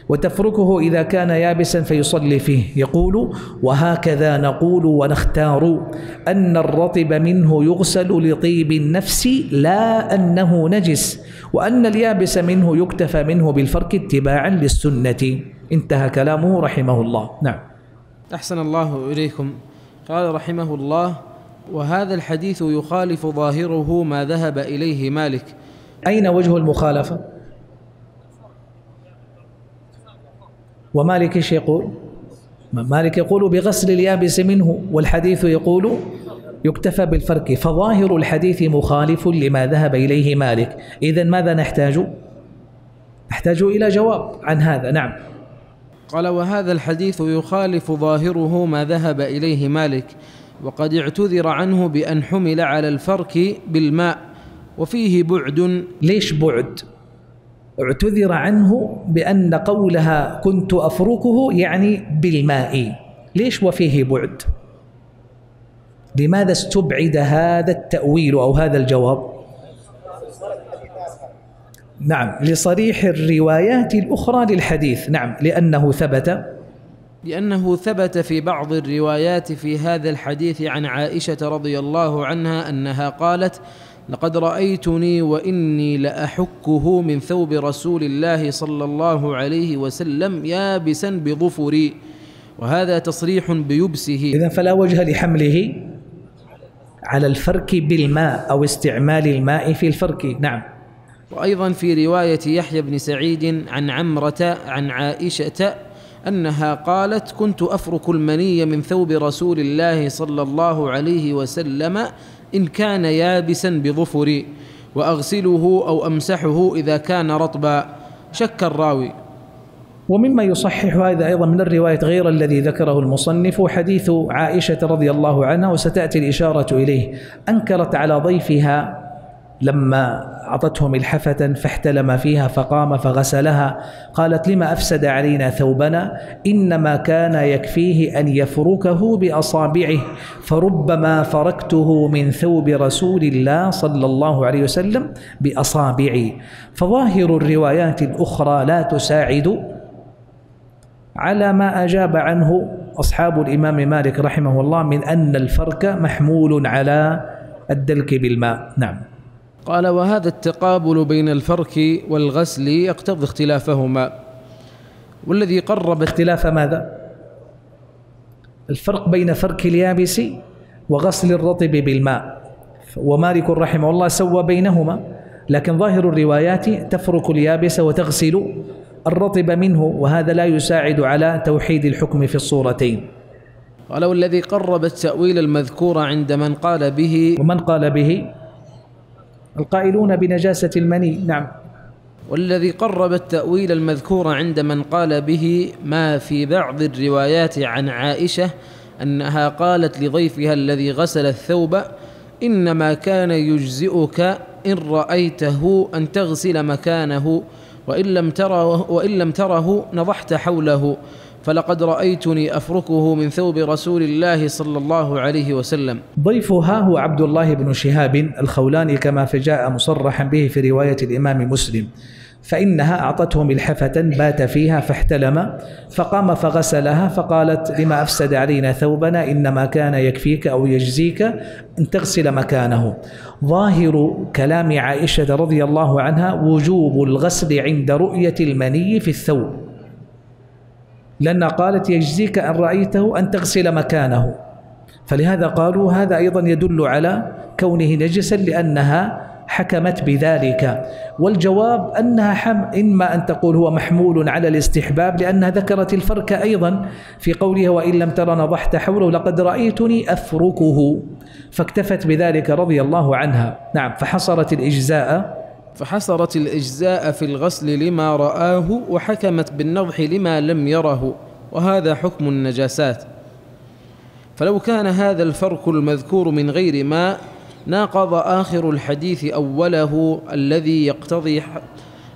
وتفركه إذا كان يابسا فيصلي فيه. يقول وهكذا نقول ونختار أن الرطب منه يغسل لطيب النفس لا أنه نجس وأن اليابس منه يكتفى منه بالفرك اتباعا للسنة. انتهى كلامه رحمه الله. نعم. أحسن الله إليكم. قال رحمه الله وهذا الحديث يخالف ظاهره ما ذهب إليه مالك أين وجه المخالفة؟ ومالك إيش يقول؟ مالك يقول بغسل اليابس منه والحديث يقول يكتفى بالفرك فظاهر الحديث مخالف لما ذهب إليه مالك. إذا ماذا نحتاج؟ نحتاج إلى جواب عن هذا. نعم. قال وهذا الحديث يخالف ظاهره ما ذهب إليه مالك وقد اعتذر عنه بأن حمل على الفرك بالماء. وفيه بعد. ليش بعد؟ اعتذر عنه بأن قولها كنت أفركه يعني بالماء. ليش وفيه بعد؟ لماذا استبعد هذا التأويل أو هذا الجواب؟ نعم لصريح الروايات الأخرى للحديث. نعم لأنه ثبت. لأنه ثبت في بعض الروايات في هذا الحديث عن عائشة رضي الله عنها أنها قالت لقد رأيتني وإني لأحكه من ثوب رسول الله صلى الله عليه وسلم يابسا بظفري وهذا تصريح بيبسه. إذا فلا وجه لحمله على الفرك بالماء أو استعمال الماء في الفرك. نعم. وأيضا في رواية يحيى بن سعيد عن عمرة عن عائشة أنها قالت كنت أفرك المني من ثوب رسول الله صلى الله عليه وسلم إن كان يابسا بظفري وأغسله أو أمسحه إذا كان رطبا شك الراوي. ومما يصحح هذا أيضا من الرواية غير الذي ذكره المصنف حديث عائشة رضي الله عنها وستأتي الإشارة إليه. أنكرت على ضيفها لما أعطته ملحفة فاحتلم فيها فقام فغسلها. قالت لما أفسد علينا ثوبنا إنما كان يكفيه أن يفركه بأصابعه فربما فركته من ثوب رسول الله صلى الله عليه وسلم بأصابعي. فظاهر الروايات الأخرى لا تساعد على ما أجاب عنه أصحاب الإمام مالك رحمه الله من أن الفرك محمول على الدلك بالماء. نعم. قال وهذا التقابل بين الفرك والغسل يقتضي اختلافهما. والذي قرب اختلاف ماذا؟ الفرق بين فرك اليابس وغسل الرطب بالماء. ومالك رحمه الله سوى بينهما لكن ظاهر الروايات تفرك اليابس وتغسل الرطب منه وهذا لا يساعد على توحيد الحكم في الصورتين. قال والذي قرب التأويل المذكور عند من قال به ومن قال به؟ القائلون بنجاسة المني نعم. والذي قرب التأويل المذكور عند من قال به ما في بعض الروايات عن عائشة أنها قالت لضيفها الذي غسل الثوب إنما كان يجزئك إن رأيته أن تغسل مكانه وإن لم تره وإن لم تره نضحت حوله. فلقد رأيتني أفركه من ثوب رسول الله صلى الله عليه وسلم. ضيفها هو عبد الله بن شهاب الخولاني كما جاء مصرحا به في رواية الإمام مسلم. فإنها أعطته ملحفة بات فيها فاحتلم فقام فغسلها فقالت لما أفسد علينا ثوبنا إنما كان يكفيك أو يجزيك أن تغسل مكانه. ظاهر كلام عائشة رضي الله عنها وجوب الغسل عند رؤية المني في الثوب. لأنها قالت يجزيك أن رأيته أن تغسل مكانه. فلهذا قالوا هذا أيضا يدل على كونه نجسا لأنها حكمت بذلك. والجواب أنها حم إما أن تقول هو محمول على الاستحباب لأنها ذكرت الفرك أيضا في قولها وإن لم تر نضحت حوله لقد رأيتني أفركه. فاكتفت بذلك رضي الله عنها. نعم فحصرت الإجزاء فحصرت الإجزاء في الغسل لما رآه وحكمت بالنضح لما لم يره وهذا حكم النجاسات. فلو كان هذا الفرق المذكور من غير ماء ناقض آخر الحديث أوله الذي يقتضي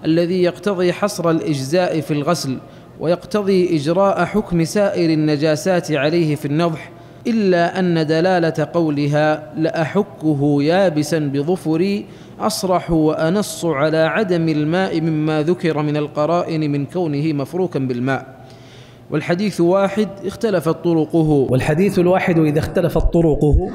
الذي يقتضي حصر الإجزاء في الغسل ويقتضي إجراء حكم سائر النجاسات عليه في النضح إلا أن دلالة قولها لأحكه يابسا بظفري أصرح وأنص على عدم الماء مما ذكر من القرائن من كونه مفروكا بالماء. والحديث واحد اختلفت طرقه. والحديث الواحد إذا اختلفت طرقه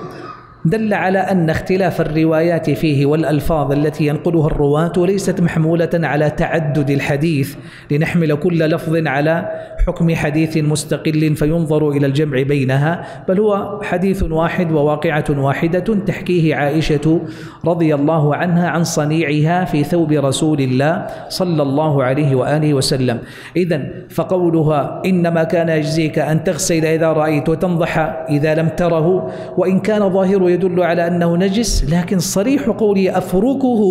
دل على أن اختلاف الروايات فيه والألفاظ التي ينقلها الرواة ليست محمولة على تعدد الحديث لنحمل كل لفظ على حكم حديث مستقل فينظر إلى الجمع بينها بل هو حديث واحد وواقعة واحدة تحكيه عائشة رضي الله عنها عن صنيعها في ثوب رسول الله صلى الله عليه وآله وسلم. إذا فقولها إنما كان يجزيك أن تغسل إذا رأيت وتنضح إذا لم تره وإن كان ظاهر يدل على أنه نجس لكن صريح قولي أفركه؟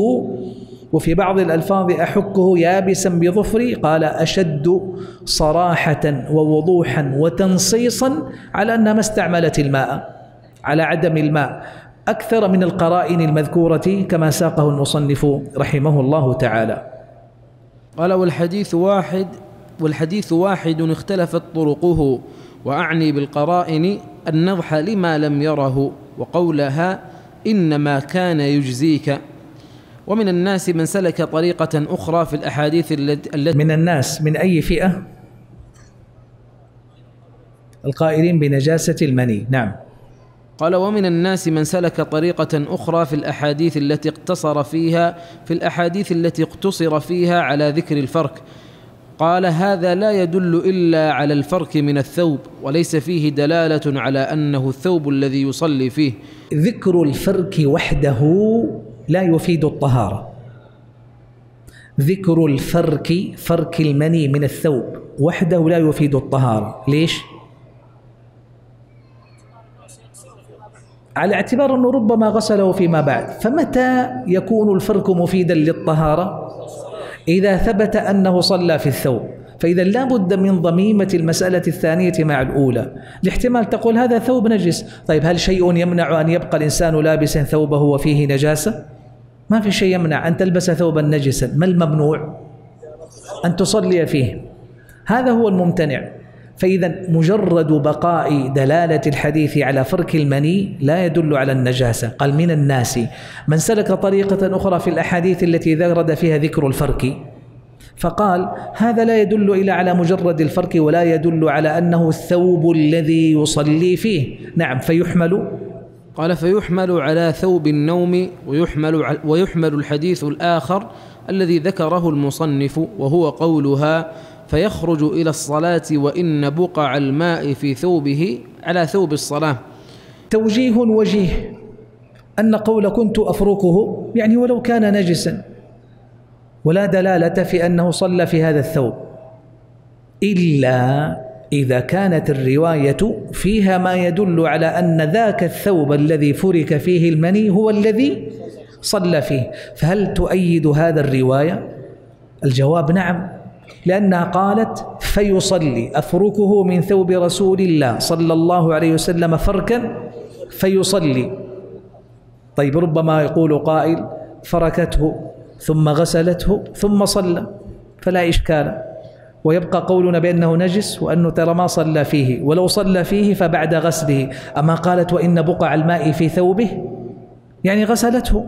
وفي بعض الألفاظ أحكه يابسا بظفري قال أشد صراحة ووضوحا وتنصيصا على أنها ما استعملت الماء على عدم الماء. أكثر من القرائن المذكورة كما ساقه المصنف رحمه الله تعالى. قال والحديث واحد والحديث واحد اختلفت طرقه. وأعني بالقرائن النضح لما لم يره وقولها إنما كان يجزيك. ومن الناس من سلك طريقة أخرى في الأحاديث التي من الناس من أي فئة؟ القائلين بنجاسة المني. نعم. قال ومن الناس من سلك طريقة أخرى في الأحاديث التي اقتصر فيها في الأحاديث التي اقتصر فيها على ذكر الفرق. قال هذا لا يدل إلا على الفرق من الثوب وليس فيه دلالة على أنه الثوب الذي يصلي فيه. ذكر الفرق وحده لا يفيد الطهارة. ذكر الفرك فرك المني من الثوب وحده لا يفيد الطهارة. ليش؟ على اعتبار أنه ربما غسله فيما بعد فمتى يكون الفرك مفيدا للطهارة؟ إذا ثبت أنه صلى في الثوب. فإذا لا بد من ضميمة المسألة الثانية مع الأولى. لاحتمال تقول هذا ثوب نجس. طيب هل شيء يمنع أن يبقى الإنسان لابسا ثوبه وفيه نجاسة؟ ما في شيء يمنع أن تلبس ثوبا نجسا. ما الممنوع؟ أن تصلي فيه. هذا هو الممتنع. فإذا مجرد بقاء دلالة الحديث على فرك المني لا يدل على النجاسة. قال من الناس من سلك طريقة أخرى في الأحاديث التي ورد فيها ذكر الفرك. فقال هذا لا يدل إلا على مجرد الفرك ولا يدل على أنه الثوب الذي يصلي فيه. نعم فيحمل. قال فيحمل على ثوب النوم ويحمل ويحمل الحديث الآخر الذي ذكره المصنف وهو قولها فيخرج إلى الصلاة وإن بقع الماء في ثوبه على ثوب الصلاة. توجيه وجيه. أن قول كنت أفركه يعني ولو كان نجسا. ولا دلالة في أنه صلى في هذا الثوب. إلا إذا كانت الرواية فيها ما يدل على أن ذاك الثوب الذي فرك فيه المني هو الذي صلى فيه. فهل تؤيد هذا الرواية؟ الجواب نعم. لأنها قالت فيصلي أفركه من ثوب رسول الله صلى الله عليه وسلم فركا فيصلي. طيب ربما يقول قائل فركته ثم غسلته ثم صلى فلا إشكال. ويبقى قولنا بأنه نجس وأنه ترى ما صلى فيه ولو صلى فيه فبعد غسله. أما قالت وإن بقع الماء في ثوبه يعني غسلته.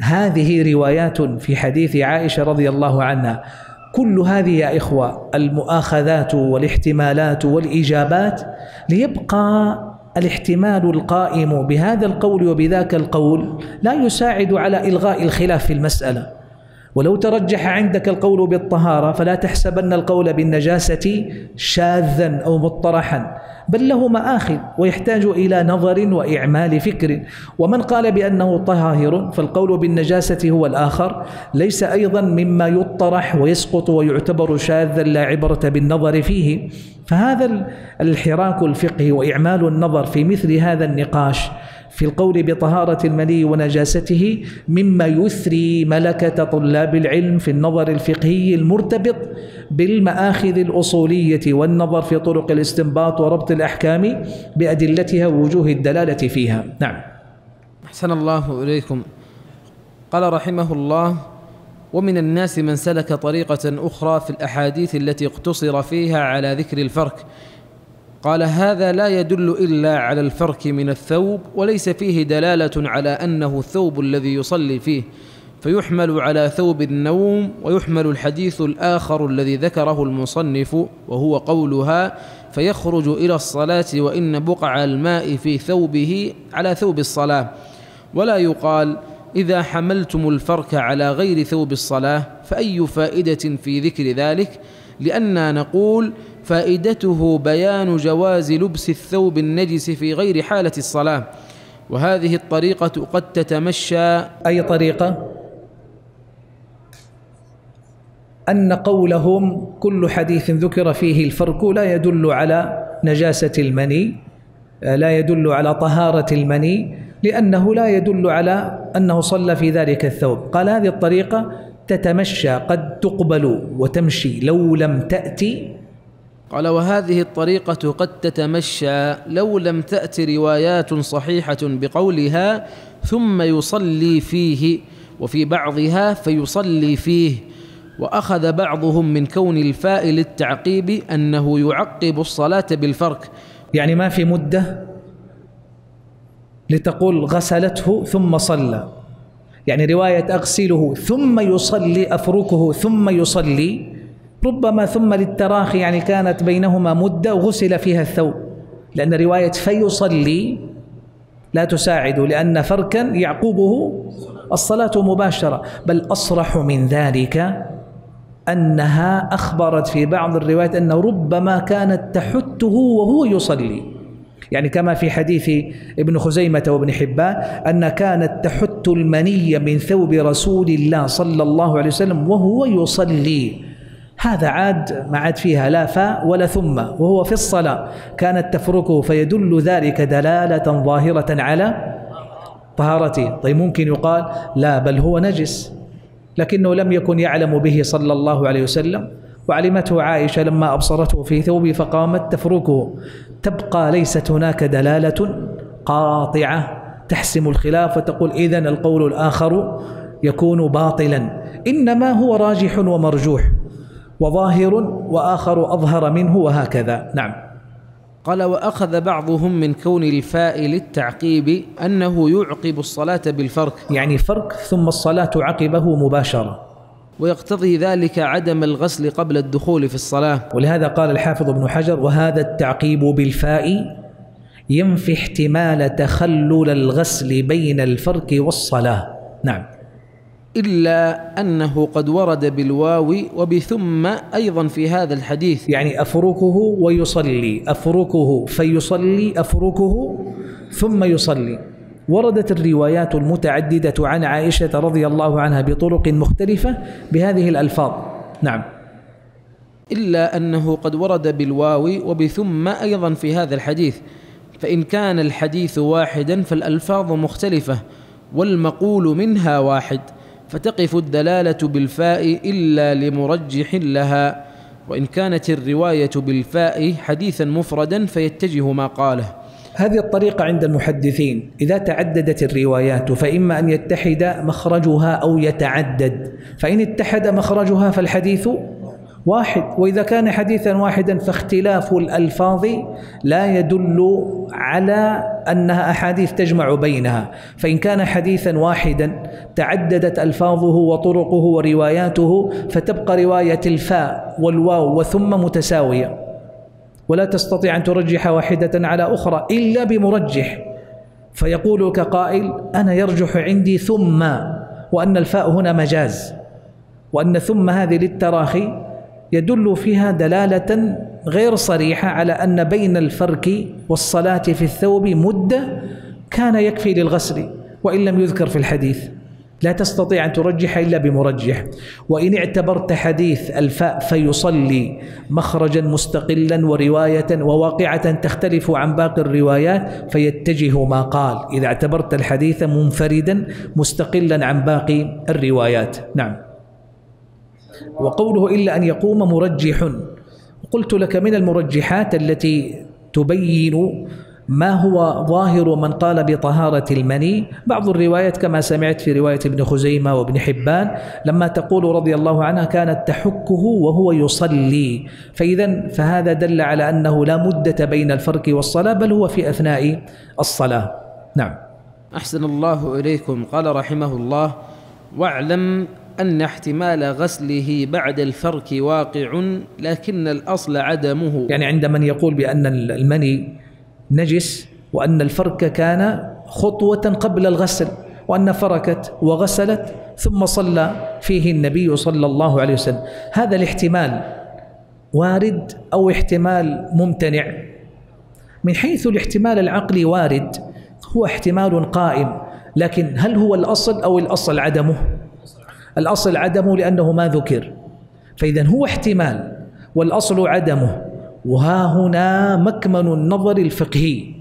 هذه روايات في حديث عائشة رضي الله عنها. كل هذه يا إخوة المؤاخذات والاحتمالات والإجابات ليبقى الاحتمال القائم بهذا القول وبذاك القول لا يساعد على إلغاء الخلاف في المسألة. ولو ترجح عندك القول بالطهارة فلا تحسبن القول بالنجاسة شاذا أو مطرحا بل له مآخذ ويحتاج إلى نظر وإعمال فكر. ومن قال بأنه طاهر فالقول بالنجاسة هو الآخر ليس أيضا مما يطرح ويسقط ويعتبر شاذا لا عبرة بالنظر فيه. فهذا الحراك الفقهي وإعمال النظر في مثل هذا النقاش في القول بطهارة المني ونجاسته مما يثري ملكة طلاب العلم في النظر الفقهي المرتبط بالمآخذ الأصولية والنظر في طرق الاستنباط وربط الأحكام بأدلتها ووجوه الدلالة فيها. نعم. أحسن الله إليكم. قال رحمه الله ومن الناس من سلك طريقة أخرى في الأحاديث التي اقتصر فيها على ذكر الفرق قال هذا لا يدل إلا على الفرك من الثوب وليس فيه دلالة على أنه الثوب الذي يصلي فيه. فيحمل على ثوب النوم ويحمل الحديث الآخر الذي ذكره المصنف وهو قولها فيخرج إلى الصلاة وإن بقع الماء في ثوبه على ثوب الصلاة. ولا يقال إذا حملتم الفرك على غير ثوب الصلاة فأي فائدة في ذكر ذلك؟ لأننا نقول فائدته بيان جواز لبس الثوب النجس في غير حالة الصلاة. وهذه الطريقة قد تتمشى. أي طريقة؟ أن قولهم كل حديث ذكر فيه الفرق لا يدل على نجاسة المني لا يدل على طهارة المني لأنه لا يدل على أنه صلى في ذلك الثوب. قال هذه الطريقة تتمشى قد تقبل وتمشي لو لم تأتي قال وهذه الطريقة قد تتمشى لو لم تأت روايات صحيحة بقولها ثم يصلي فيه وفي بعضها فيصلي فيه. وأخذ بعضهم من كون الفاء للتعقيب أنه يعقب الصلاة بالفرك. يعني ما في مدة لتقول غسلته ثم صلى. يعني رواية أغسله ثم يصلي أفركه ثم يصلي ربما ثم للتراخي يعني كانت بينهما مدة غسل فيها الثوب. لأن رواية فيصلي لا تساعد لأن فركا يعقوبه الصلاة مباشرة. بل أصرح من ذلك أنها أخبرت في بعض الروايات أنه ربما كانت تحته وهو يصلي. يعني كما في حديث ابن خزيمة وابن حبان أن كانت تحت المني من ثوب رسول الله صلى الله عليه وسلم وهو يصلي. هذا عاد ما عاد فيها لا فاء ولا ثم وهو في الصلاة. كانت تفركه فيدل ذلك دلالة ظاهرة على طهارته. طيب ممكن يقال لا بل هو نجس لكنه لم يكن يعلم به صلى الله عليه وسلم. وعلمته عائشة لما أبصرته في ثوبه فقامت تفركه. تبقى ليست هناك دلالة قاطعة تحسم الخلاف وتقول إذن القول الآخر يكون باطلا. إنما هو راجح ومرجوح. وظاهر وآخر أظهر منه وهكذا. نعم. قال وأخذ بعضهم من كون الفاء للتعقيب أنه يعقب الصلاة بالفرك. يعني فرق ثم الصلاة عقبه مباشرة. ويقتضي ذلك عدم الغسل قبل الدخول في الصلاة. ولهذا قال الحافظ ابن حجر وهذا التعقيب بالفاء ينفي احتمال تخلل الغسل بين الفرك والصلاة. نعم. إلا أنه قد ورد بالواو وبثم أيضا في هذا الحديث. يعني أفركه ويصلي أفركه فيصلي أفركه ثم يصلي. وردت الروايات المتعددة عن عائشة رضي الله عنها بطرق مختلفة بهذه الألفاظ. نعم. إلا أنه قد ورد بالواو وبثم أيضا في هذا الحديث. فإن كان الحديث واحدا فالألفاظ مختلفة والمقول منها واحد. فتقف الدلالة بالفاء إلا لمرجح لها. وإن كانت الرواية بالفاء حديثا مفردا فيتجه ما قاله. هذه الطريقة عند المحدثين. إذا تعددت الروايات فإما أن يتحد مخرجها أو يتعدد. فإن اتحد مخرجها فالحديث واحد. وإذا كان حديثا واحدا فاختلاف الألفاظ لا يدل على أنها أحاديث تجمع بينها. فإن كان حديثا واحدا تعددت ألفاظه وطرقه ورواياته فتبقى رواية الفاء والواو وثم متساوية. ولا تستطيع أن ترجح واحدة على أخرى إلا بمرجح. فيقول كقائل أنا يرجح عندي ثم وأن الفاء هنا مجاز. وأن ثم هذه للتراخي يدل فيها دلالة غير صريحة على أن بين الفرك والصلاة في الثوب مدة كان يكفي للغسل وإن لم يذكر في الحديث. لا تستطيع أن ترجح إلا بمرجح. وإن اعتبرت حديث الفاء فيصلي مخرجا مستقلا ورواية وواقعة تختلف عن باقي الروايات فيتجه ما قال. إذا اعتبرت الحديث منفردا مستقلا عن باقي الروايات. نعم. وقوله إلا أن يقوم مرجح. قلت لك من المرجحات التي تبين ما هو ظاهر من قال بطهارة المني؟ بعض الروايات كما سمعت في رواية ابن خزيمة وابن حبان لما تقول رضي الله عنها كانت تحكه وهو يصلي. فإذا فهذا دل على أنه لا مدة بين الفرق والصلاة بل هو في أثناء الصلاة. نعم. أحسن الله إليكم. قال رحمه الله واعلم أن احتمال غسله بعد الفرك واقع لكن الأصل عدمه. يعني عند من يقول بأن المني نجس وأن الفرك كان خطوة قبل الغسل وأن فركت وغسلت ثم صلى فيه النبي صلى الله عليه وسلم. هذا الاحتمال وارد أو احتمال ممتنع؟ من حيث الاحتمال العقلي وارد هو احتمال قائم لكن هل هو الأصل أو الأصل عدمه؟ الأصل عدمه لأنه ما ذكر. فإذا هو احتمال والأصل عدمه. وها هنا مكمن النظر الفقهي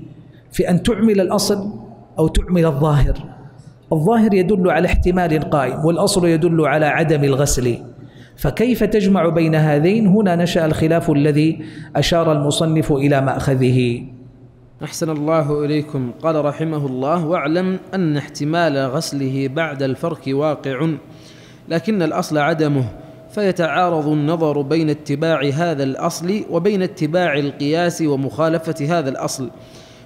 في أن تعمل الأصل أو تعمل الظاهر. الظاهر يدل على احتمال قائم والأصل يدل على عدم الغسل. فكيف تجمع بين هذين؟ هنا نشأ الخلاف الذي أشار المصنف إلى مأخذه. أحسن الله إليكم. قال رحمه الله واعلم أن احتمال غسله بعد الفرك واقع. لكن الأصل عدمه فيتعارض النظر بين اتباع هذا الأصل وبين اتباع القياس ومخالفة هذا الأصل.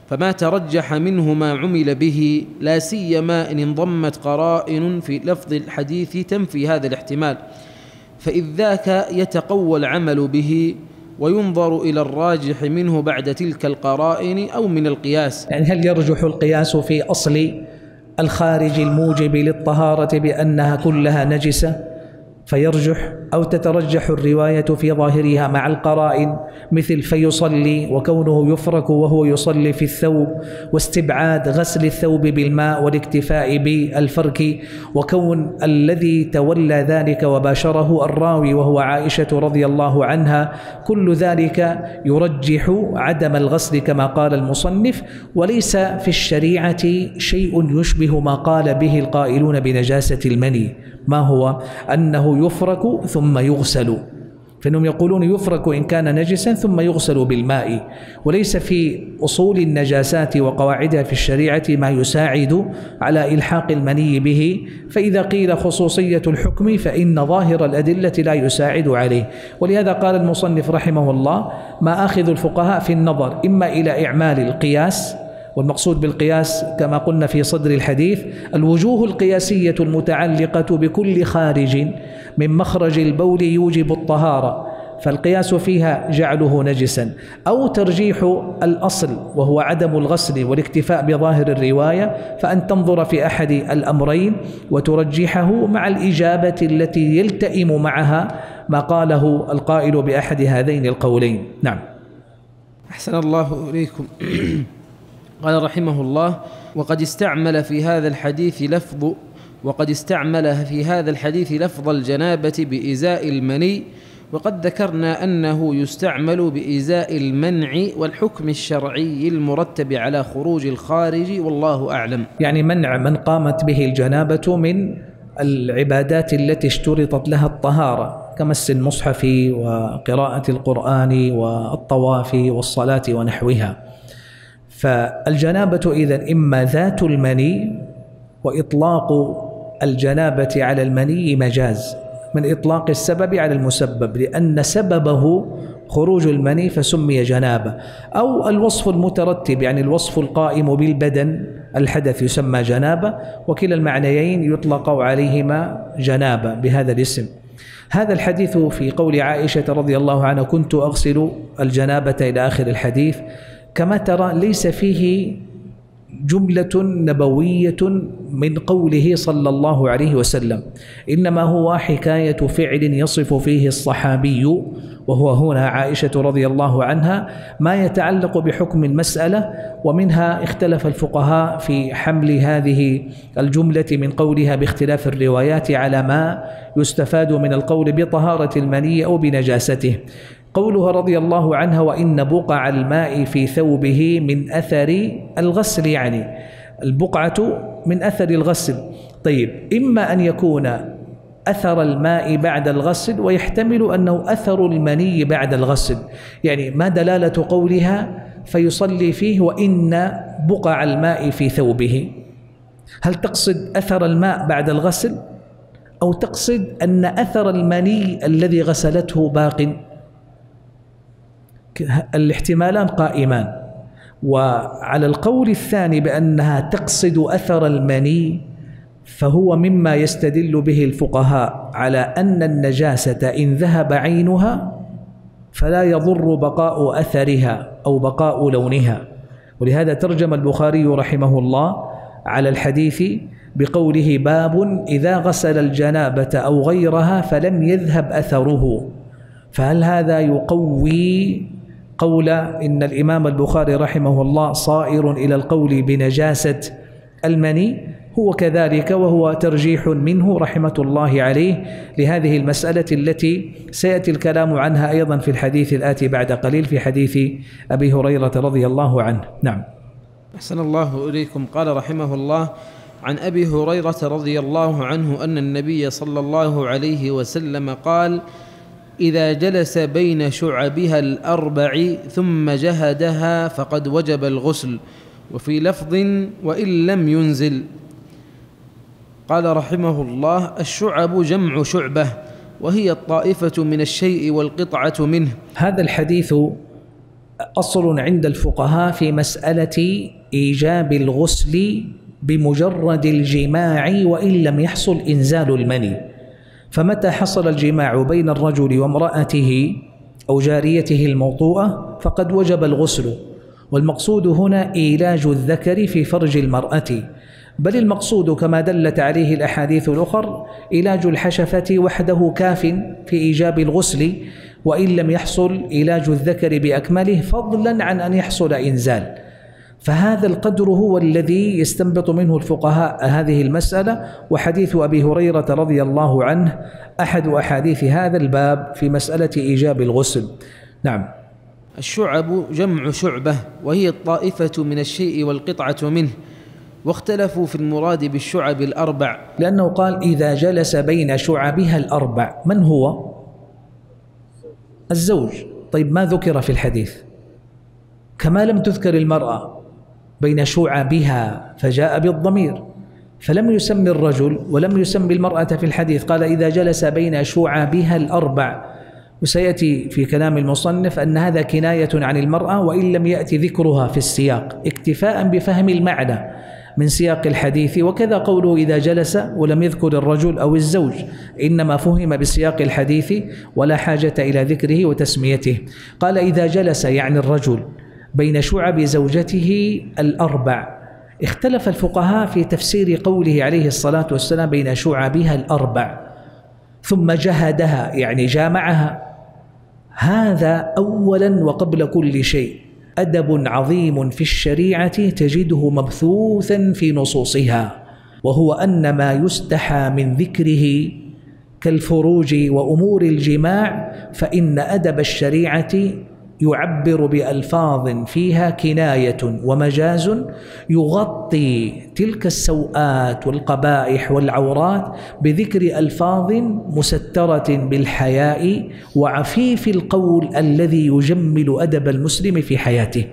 فما ترجح منه ما عمل به لا سيما إن انضمت قرائن في لفظ الحديث تنفي هذا الاحتمال. فإذ ذاك يتقوى العمل به وينظر إلى الراجح منه بعد تلك القرائن أو من القياس. يعني هل يرجح القياس في أصل الخارج الموجب للطهارة بأنها كلها نجسة فيرجح أو تترجح الرواية في ظاهرها مع القرائن مثل فيصلي وكونه يفرك وهو يصلي في الثوب واستبعاد غسل الثوب بالماء والاكتفاء بالفرك وكون الذي تولى ذلك وباشره الراوي وهو عائشة رضي الله عنها كل ذلك يرجح عدم الغسل كما قال المصنف وليس في الشريعة شيء يشبه ما قال به القائلون بنجاسة المني. ما هو؟ أنه يفرك ثم يغسل. فإنهم يقولون يفرك إن كان نجسا ثم يغسل بالماء. وليس في أصول النجاسات وقواعدها في الشريعة ما يساعد على إلحاق المني به. فإذا قيل خصوصية الحكم فإن ظاهر الأدلة لا يساعد عليه. ولهذا قال المصنف رحمه الله ما آخذ الفقهاء في النظر إما إلى إعمال القياس والمقصود بالقياس كما قلنا في صدر الحديث الوجوه القياسية المتعلقة بكل خارج من مخرج البول يوجب الطهارة فالقياس فيها جعله نجسا أو ترجيح الأصل وهو عدم الغسل والاكتفاء بظاهر الرواية فأن تنظر في أحد الأمرين وترجحه مع الإجابة التي يلتئم معها ما قاله القائل بأحد هذين القولين. نعم. أحسن الله إليكم. [CLEARS THROAT] قال رحمه الله وقد استعمل في هذا الحديث لفظ وقد استعمل في هذا الحديث لفظ الجنابة بإزاء المني وقد ذكرنا أنه يستعمل بإزاء المنع والحكم الشرعي المرتب على خروج الخارج والله أعلم. يعني منع من قامت به الجنابة من العبادات التي اشترطت لها الطهارة كمس المصحف وقراءة القرآن والطواف والصلاة ونحوها. فالجنابة إذا إما ذات المني وإطلاق الجنابة على المني مجاز من إطلاق السبب على المسبب لأن سببه خروج المني فسمي جنابة أو الوصف المترتب يعني الوصف القائم بالبدن الحدث يسمى جنابة وكلا المعنيين يطلق عليهما جنابة بهذا الاسم. هذا الحديث في قول عائشة رضي الله عنها كنت أغسل الجنابة إلى آخر الحديث. كما ترى ليس فيه جملة نبوية من قوله صلى الله عليه وسلم. إنما هو حكاية فعل يصف فيه الصحابي وهو هنا عائشة رضي الله عنها ما يتعلق بحكم المسألة ومنها اختلف الفقهاء في حمل هذه الجملة من قولها باختلاف الروايات على ما يستفاد من القول بطهارة المني أو بنجاسته. قولها رضي الله عنها وإن بقع الماء في ثوبه من أثر الغسل يعني البقعة من أثر الغسل. طيب إما أن يكون أثر الماء بعد الغسل ويحتمل أنه أثر المني بعد الغسل. يعني ما دلالة قولها؟ فيصلي فيه وإن بقع الماء في ثوبه. هل تقصد أثر الماء بعد الغسل؟ أو تقصد أن أثر المني الذي غسلته باق؟ الاحتمالان قائمان. وعلى القول الثاني بأنها تقصد أثر المني فهو مما يستدل به الفقهاء على أن النجاسة إن ذهب عينها فلا يضر بقاء أثرها أو بقاء لونها. ولهذا ترجم البخاري رحمه الله على الحديث بقوله باب إذا غسل الجنابة أو غيرها فلم يذهب أثره. فهل هذا يقوي قول إن الإمام البخاري رحمه الله صائر إلى القول بنجاسة المني هو كذلك وهو ترجيح منه رحمة الله عليه لهذه المسألة التي سيأتي الكلام عنها أيضا في الحديث الآتي بعد قليل في حديث أبي هريرة رضي الله عنه. نعم. أحسن الله إليكم. قال رحمه الله عن أبي هريرة رضي الله عنه أن النبي صلى الله عليه وسلم قال إذا جلس بين شعبها الأربع ثم جهدها فقد وجب الغسل وفي لفظ وإن لم ينزل. قال رحمه الله الشعب جمع شعبة وهي الطائفة من الشيء والقطعة منه. هذا الحديث أصل عند الفقهاء في مسألة إيجاب الغسل بمجرد الجماع وإن لم يحصل إنزال المني. فمتى حصل الجماع بين الرجل وامرأته أو جاريته الموطوءة؟ فقد وجب الغسل. والمقصود هنا إيلاج الذكر في فرج المرأة. بل المقصود كما دلت عليه الأحاديث الأخر علاج الحشفة وحده كاف في إيجاب الغسل وإن لم يحصل علاج الذكر بأكمله فضلا عن أن يحصل إنزال. فهذا القدر هو الذي يستنبط منه الفقهاء هذه المسألة وحديث أبي هريرة رضي الله عنه أحد أحاديث هذا الباب في مسألة إيجاب الغسل. نعم. الشعب جمع شعبة وهي الطائفة من الشيء والقطعة منه واختلفوا في المراد بالشعب الأربع. لأنه قال إذا جلس بين شعبها الأربع من هو؟ الزوج. طيب ما ذكر في الحديث؟ كما لم تذكر المرأة. بين شعبها فجاء بالضمير. فلم يسمي الرجل ولم يسمي المرأة في الحديث قال إذا جلس بين شعبها الأربع. وسيأتي في كلام المصنف أن هذا كناية عن المرأة وإن لم يأتي ذكرها في السياق اكتفاء بفهم المعنى من سياق الحديث. وكذا قوله إذا جلس ولم يذكر الرجل أو الزوج إنما فهم بسياق الحديث ولا حاجة إلى ذكره وتسميته. قال إذا جلس يعني الرجل. بين شعب زوجته الأربع. اختلف الفقهاء في تفسير قوله عليه الصلاة والسلام بين شعبها الأربع. ثم جهدها يعني جامعها. هذا أولا وقبل كل شيء. أدب عظيم في الشريعة تجده مبثوثا في نصوصها. وهو أن ما يستحى من ذكره كالفروج وأمور الجماع فإن أدب الشريعة يعبر بألفاظ فيها كناية ومجاز يغطي تلك السوءات والقبائح والعورات بذكر ألفاظ مسترة بالحياء وعفيف القول الذي يجمل أدب المسلم في حياته.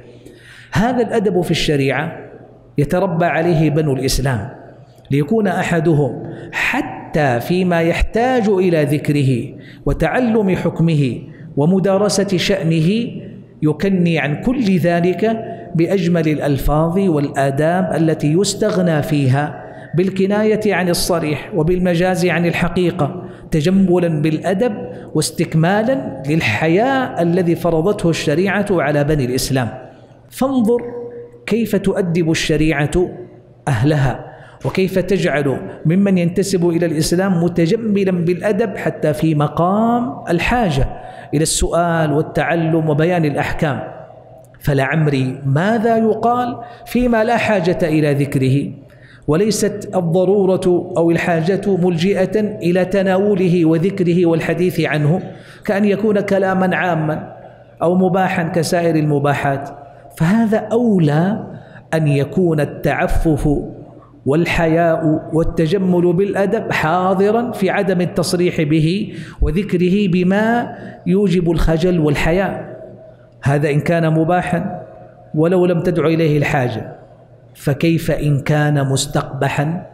هذا الأدب في الشريعة يتربى عليه بنو الإسلام ليكون أحدهم حتى فيما يحتاج إلى ذكره وتعلم حكمه ومدارسة شأنه يكني عن كل ذلك بأجمل الألفاظ والآداب التي يستغنى فيها بالكناية عن الصريح وبالمجاز عن الحقيقة تجملا بالأدب واستكمالا للحياء الذي فرضته الشريعة على بني الإسلام. فانظر كيف تؤدب الشريعة أهلها. وكيف تجعل ممن ينتسب إلى الإسلام متجملا بالأدب حتى في مقام الحاجة إلى السؤال والتعلم وبيان الأحكام؟ فلعمري ماذا يقال فيما لا حاجة إلى ذكره وليست الضرورة أو الحاجة ملجئة إلى تناوله وذكره والحديث عنه كأن يكون كلاما عاما أو مباحا كسائر المباحات. فهذا أولى أن يكون التعفف والحياء والتجمل بالأدب حاضرا في عدم التصريح به وذكره بما يوجب الخجل والحياء. هذا إن كان مباحا ولو لم تدع إليه الحاجة. فكيف إن كان مستقبحا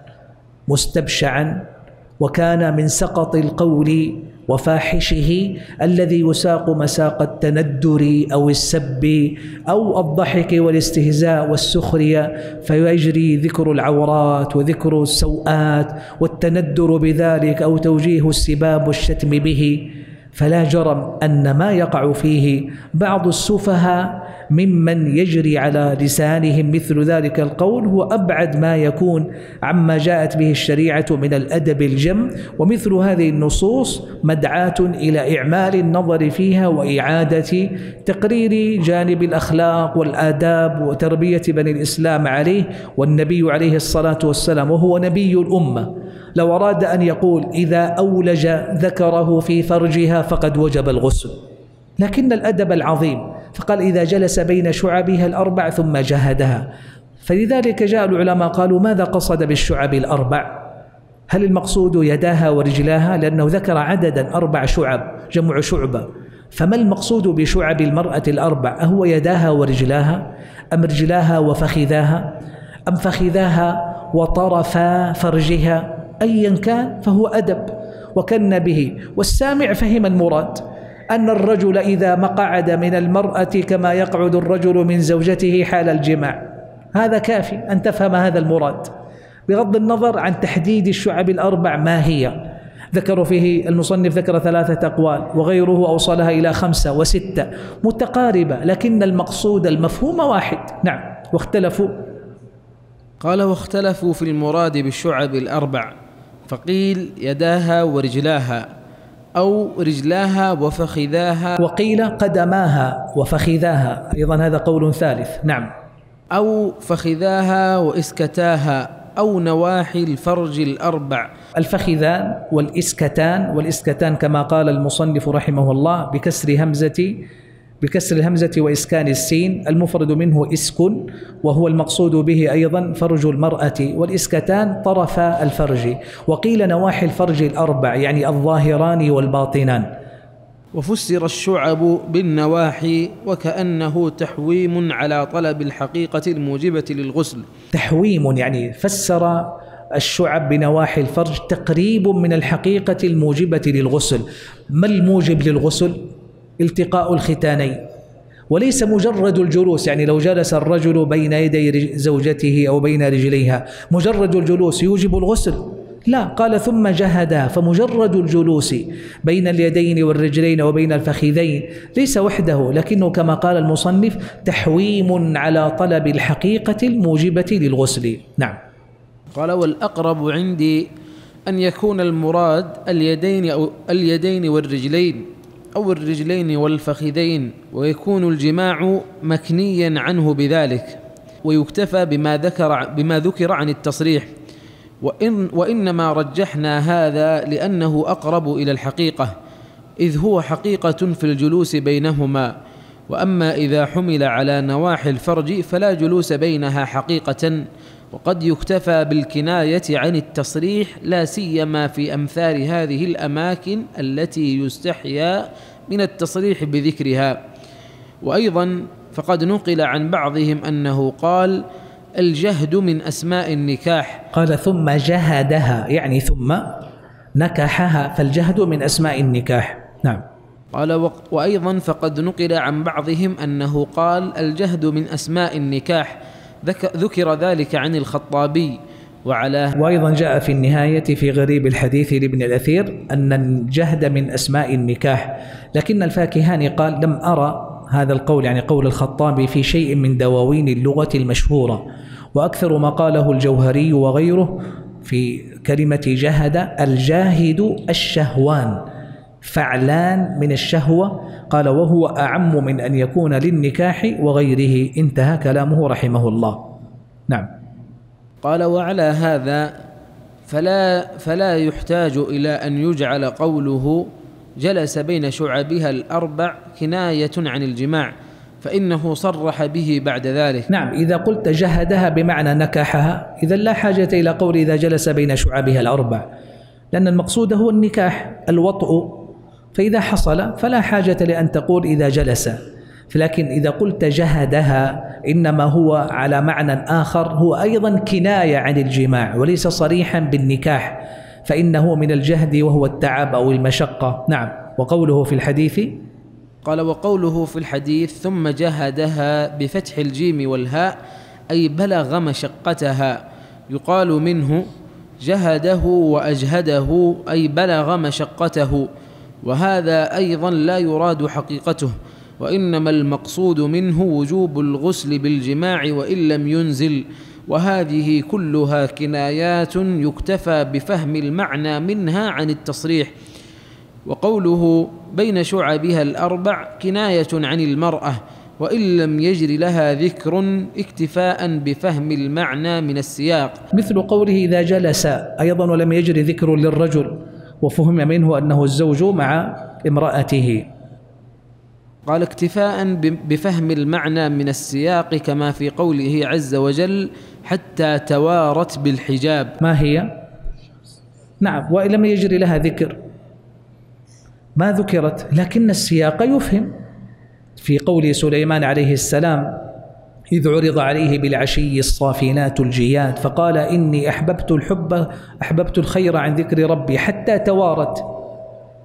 مستبشعا وكان من سقط القول وفاحشه الذي يساق مساق التندر أو السب أو الضحك والاستهزاء والسخرية فيجري ذكر العورات وذكر السوءات والتندر بذلك أو توجيه السباب والشتم به. فلا جرم أن ما يقع فيه بعض السفهاء ممن يجري على لسانهم مثل ذلك القول هو أبعد ما يكون عما جاءت به الشريعة من الأدب الجم ومثل هذه النصوص مدعاة إلى إعمال النظر فيها وإعادة تقرير جانب الأخلاق والآداب وتربية بني الإسلام عليه والنبي عليه الصلاة والسلام وهو نبي الأمة. لو أراد أن يقول إذا أولج ذكره في فرجها فقد وجب الغسل. لكن الأدب العظيم فقال إذا جلس بين شعبها الأربع ثم جهدها فلذلك جاء العلماء قالوا ماذا قصد بالشعب الأربع؟ هل المقصود يداها ورجلاها؟ لأنه ذكر عددا أربع شعب جمع شعبة. فما المقصود بشعب المرأة الأربع؟ أهو يداها ورجلاها؟ أم رجلاها وفخذاها؟ أم فخذاها وطرفا فرجها؟ أيا كان فهو أدب. وكن به. والسامع فهم المراد. أن الرجل إذا مقعد من المرأة كما يقعد الرجل من زوجته حال الجماع. هذا كافي أن تفهم هذا المراد. بغض النظر عن تحديد الشعب الأربع ما هي. ذكروا فيه المصنف ذكر ثلاثة أقوال وغيره أوصلها إلى خمسة وستة. متقاربة لكن المقصود المفهوم واحد. نعم واختلفوا. قال واختلفوا في المراد بالشعب الأربع. فقيل يداها ورجلاها. أو رجلاها وفخذاها. وقيل قدماها وفخذاها. أيضا هذا قول ثالث. نعم. أو فخذاها وإسكتاها أو نواحي الفرج الأربع. الفخذان والإسكتان. والإسكتان كما قال المصنف رحمه الله بكسر همزة بكسر الهمزة وإسكان السين المفرد منه إسكن وهو المقصود به أيضا فرج المرأة والإسكتان طرف الفرج وقيل نواحي الفرج الأربع يعني الظاهران والباطنان. وفسر الشعب بالنواحي وكأنه تحويم على طلب الحقيقة الموجبة للغسل. تحويم يعني فسر الشعب بنواحي الفرج تقريب من الحقيقة الموجبة للغسل. ما الموجب للغسل؟ التقاء الختانين وليس مجرد الجلوس يعني لو جلس الرجل بين يدي زوجته أو بين رجليها مجرد الجلوس يوجب الغسل؟ لا قال ثم جهدا فمجرد الجلوس بين اليدين والرجلين وبين الفخذين ليس وحده لكنه كما قال المصنف تحويم على طلب الحقيقة الموجبة للغسل. نعم. قال والأقرب عندي أن يكون المراد اليدين أو اليدين والرجلين. أو الرجلين والفخذين ويكون الجماع مكنيا عنه بذلك ويكتفى بما ذكر بما ذكر عن التصريح. وإن وإنما رجحنا هذا لأنه أقرب إلى الحقيقة إذ هو حقيقة في الجلوس بينهما. وأما إذا حمل على نواحي الفرج فلا جلوس بينها حقيقة وقد يكتفى بالكناية عن التصريح لا سيما في أمثال هذه الأماكن التي يستحيا من التصريح بذكرها. وأيضا فقد نقل عن بعضهم أنه قال الجهد من أسماء النكاح. قال ثم جهدها يعني ثم نكحها فالجهد من أسماء النكاح. نعم. قال وأيضا فقد نقل عن بعضهم أنه قال الجهد من أسماء النكاح. ذكر ذلك عن الخطابي وعلى وأيضا جاء في النهاية في غريب الحديث لابن الأثير أن الجهد من أسماء النكاح لكن الفاكهاني قال لم أرى هذا القول يعني قول الخطابي في شيء من دواوين اللغة المشهورة. وأكثر ما قاله الجوهري وغيره في كلمة جهد الجاهد الشهوان. فعلان من الشهوة. قال وهو أعم من أن يكون للنكاح وغيره. انتهى كلامه رحمه الله. نعم. قال وعلى هذا فلا فلا يحتاج إلى أن يجعل قوله جلس بين شعبها الأربع كناية عن الجماع فإنه صرح به بعد ذلك. نعم. إذا قلت جهدها بمعنى نكحها إذا لا حاجة إلى قول إذا جلس بين شعبها الأربع لأن المقصود هو النكاح الوطء فإذا حصل فلا حاجة لأن تقول إذا جلس. لكن إذا قلت جهدها إنما هو على معنى آخر هو أيضا كناية عن الجماع وليس صريحا بالنكاح فإنه من الجهد وهو التعب أو المشقة. نعم. وقوله في الحديث قال وقوله في الحديث ثم جهدها بفتح الجيم والهاء أي بلغ مشقتها. يقال منه جهده وأجهده أي بلغ مشقته. وهذا أيضا لا يراد حقيقته وإنما المقصود منه وجوب الغسل بالجماع وإن لم ينزل وهذه كلها كنايات يكتفى بفهم المعنى منها عن التصريح. وقوله بين شعبها الأربع كناية عن المرأة وإن لم يجر لها ذكر اكتفاء بفهم المعنى من السياق. مثل قوله إذا جلس أيضا ولم يجر ذكر للرجل. وفهم منه أنه الزوج مع امرأته. قال اكتفاء بفهم المعنى من السياق كما في قوله عز وجل حتى توارت بالحجاب. ما هي؟ نعم وإن لم يجري لها ذكر. ما ذكرت لكن السياق يفهم. في قول سليمان عليه السلام إذ عرض عليه بالعشي الصافنات الجياد فقال إني أحببت الحب أحببت الخير عن ذكر ربي حتى توارت.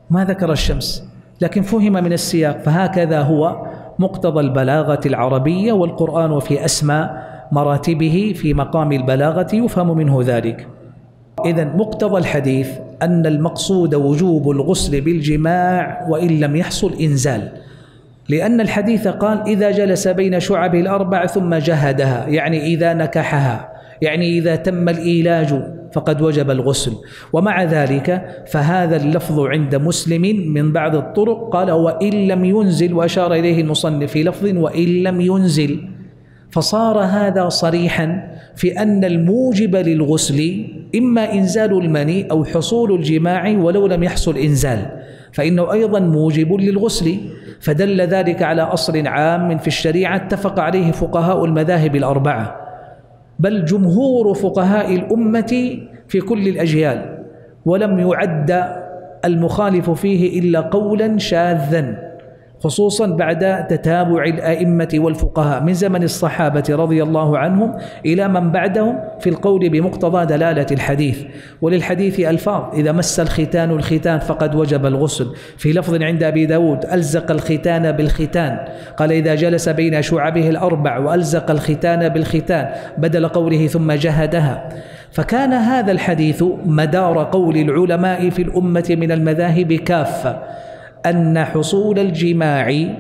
ما ذكر الشمس لكن فهم من السياق فهكذا هو مقتضى البلاغة العربية والقرآن في أسمى مراتبه في مقام البلاغة يفهم منه ذلك. إذا مقتضى الحديث أن المقصود وجوب الغسل بالجماع وإن لم يحصل إنزال. لأن الحديث قال إذا جلس بين شعبه الأربع ثم جهدها يعني إذا نكحها يعني إذا تم الإيلاج فقد وجب الغسل. ومع ذلك فهذا اللفظ عند مسلم من بعض الطرق قال وإن لم ينزل وأشار إليه المصنف في لفظ وإن لم ينزل. فصار هذا صريحا في أن الموجب للغسل إما إنزال المني أو حصول الجماع ولو لم يحصل إنزال فإنه أيضا موجب للغسل. فدل ذلك على أصل عام في الشريعة اتفق عليه فقهاء المذاهب الأربعة بل جمهور فقهاء الأمة في كل الأجيال ولم يعد المخالف فيه إلا قولا شاذا. خصوصا بعد تتابع الأئمة والفقهاء من زمن الصحابة رضي الله عنهم إلى من بعدهم في القول بمقتضى دلالة الحديث. وللحديث ألفاظ إذا مس الختان الختان فقد وجب الغسل. في لفظ عند أبي داود ألزق الختان بالختان. قال إذا جلس بين شعبه الأربع وألزق الختان بالختان بدل قوله ثم جهدها. فكان هذا الحديث مدار قول العلماء في الأمة من المذاهب كافة. أن حصول الجماع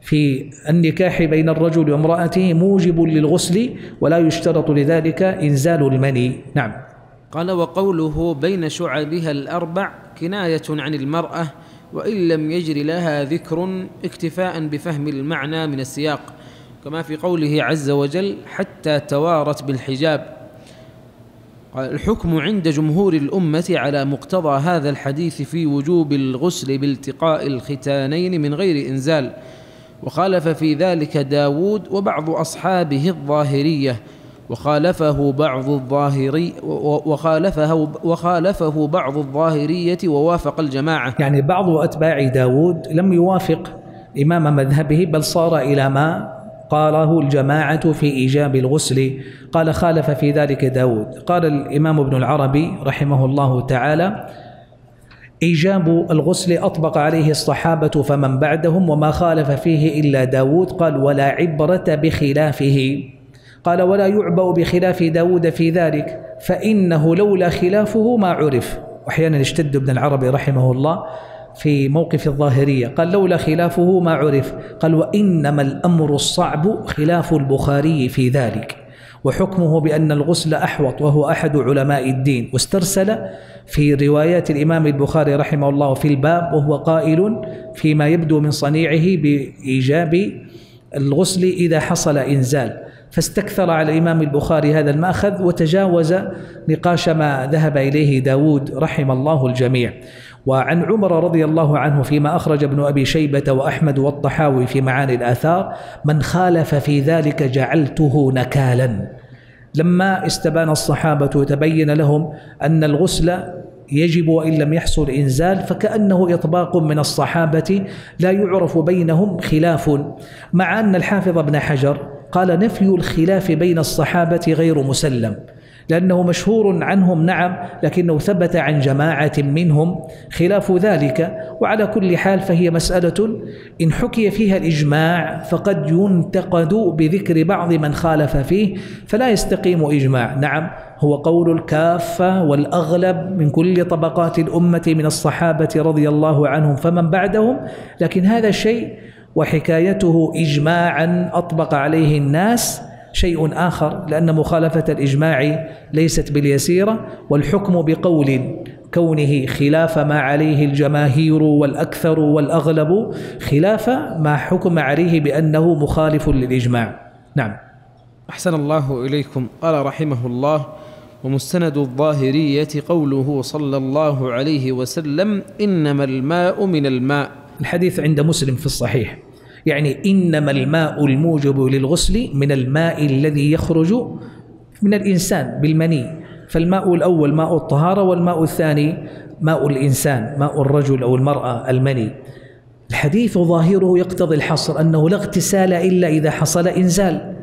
في النكاح بين الرجل وامرأته موجب للغسل ولا يشترط لذلك إنزال المني. نعم. قال وقوله بين شعبها الأربع كناية عن المرأة وإن لم يجر لها ذكر اكتفاء بفهم المعنى من السياق كما في قوله عز وجل حتى توارت بالحجاب. الحكم عند جمهور الأمة على مقتضى هذا الحديث في وجوب الغسل بالتقاء الختانين من غير إنزال. وخالف في ذلك داود وبعض أصحابه الظاهرية. وخالفه بعض الظاهري وخالفه وخالفه بعض الظاهرية ووافق الجماعة. يعني بعض أتباع داود لم يوافق إمام مذهبه بل صار إلى ما قاله الجماعة في إيجاب الغسل. قال خالف في ذلك داود. قال الإمام ابن العربي رحمه الله تعالى إيجاب الغسل أطبق عليه الصحابة فمن بعدهم وما خالف فيه إلا داود. قال ولا عبرة بخلافه. قال ولا يعبأ بخلاف داود في ذلك فإنه لولا خلافه ما عرف. وأحيانا اشتد ابن العربي رحمه الله. في موقف الظاهرية. قال لولا خلافه ما عرف. قال وإنما الأمر الصعب خلاف البخاري في ذلك. وحكمه بأن الغسل أحوط وهو أحد علماء الدين. واسترسل في روايات الإمام البخاري رحمه الله في الباب وهو قائل فيما يبدو من صنيعه بإيجاب الغسل إذا حصل إنزال. فاستكثر على الإمام البخاري هذا المأخذ وتجاوز نقاش ما ذهب إليه داود رحم الله الجميع. وعن عمر رضي الله عنه فيما أخرج ابن أبي شيبة وأحمد والطحاوي في معاني الآثار من خالف في ذلك جعلته نكالا. لما استبان الصحابة وتبين لهم أن الغسل يجب وإن لم يحصل إنزال فكأنه إطباق من الصحابة لا يعرف بينهم خلاف. مع أن الحافظ ابن حجر قال نفي الخلاف بين الصحابة غير مسلم. لأنه مشهور عنهم نعم لكنه ثبت عن جماعة منهم خلاف ذلك. وعلى كل حال فهي مسألة إن حكي فيها الإجماع فقد ينتقد بذكر بعض من خالف فيه فلا يستقيم إجماع. نعم هو قول الكافة والأغلب من كل طبقات الأمة من الصحابة رضي الله عنهم فمن بعدهم لكن هذا الشيء وحكايته إجماعا أطبق عليه الناس شيء آخر لأن مخالفة الإجماع ليست باليسيرة والحكم بقول كونه خلاف ما عليه الجماهير والأكثر والأغلب خلاف ما حكم عليه بأنه مخالف للإجماع. نعم. أحسن الله إليكم. قال رحمه الله ومستند الظاهرية قوله صلى الله عليه وسلم إنما الماء من الماء. الحديث عند مسلم في الصحيح. يعني إنما الماء الموجب للغسل من الماء الذي يخرج من الإنسان بالمني. فالماء الأول ماء الطهارة والماء الثاني ماء الإنسان ماء الرجل أو المرأة المني. الحديث ظاهره يقتضي الحصر أنه لا اغتسال إلا إذا حصل إنزال.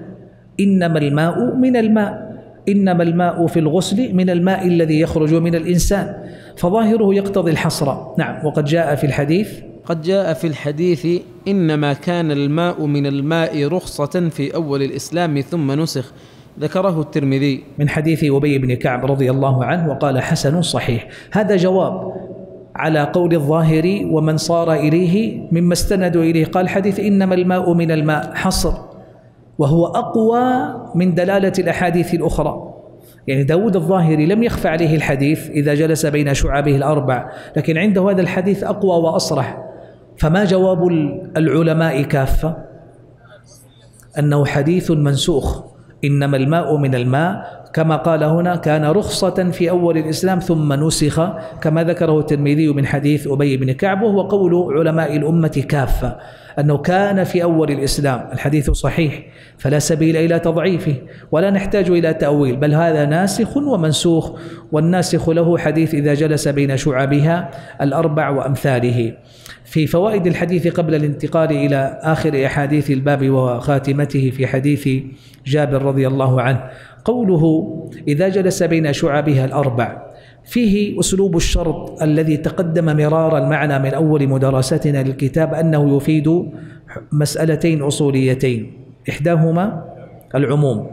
إنما الماء من الماء. إنما الماء في الغسل من الماء الذي يخرج من الإنسان. فظاهره يقتضي الحصر. نعم وقد جاء في الحديث قد جاء في الحديث إنما كان الماء من الماء رخصة في أول الإسلام ثم نسخ. ذكره الترمذي. من حديث أبي بن كعب رضي الله عنه وقال حسن صحيح. هذا جواب على قول الظاهر ومن صار إليه مما استندوا إليه. قال حديث إنما الماء من الماء حصر وهو أقوى من دلالة الأحاديث الأخرى. يعني داود الظاهري لم يخفى عليه الحديث إذا جلس بين شعبه الأربع لكن عنده هذا الحديث أقوى وأصرح. فما جواب العلماء كافة؟ أنه حديث منسوخ. إنما الماء من الماء. كما قال هنا كان رخصة في أول الإسلام ثم نسخ. كما ذكره الترمذي من حديث أبي بن كعب وهو قول علماء الأمة كافة. أنه كان في أول الإسلام. الحديث صحيح. فلا سبيل إلى تضعيفه. ولا نحتاج إلى تأويل. بل هذا ناسخ ومنسوخ. والناسخ له حديث إذا جلس بين شعبها الأربع وأمثاله. في فوائد الحديث قبل الانتقال إلى آخر أحاديث الباب وخاتمته في حديث جابر رضي الله عنه. قوله إذا جلس بين شعبها الأربع. فيه أسلوب الشرط الذي تقدم مرارا المعنى من أول مدرستنا للكتاب أنه يفيد مسألتين أصوليتين. إحداهما العموم.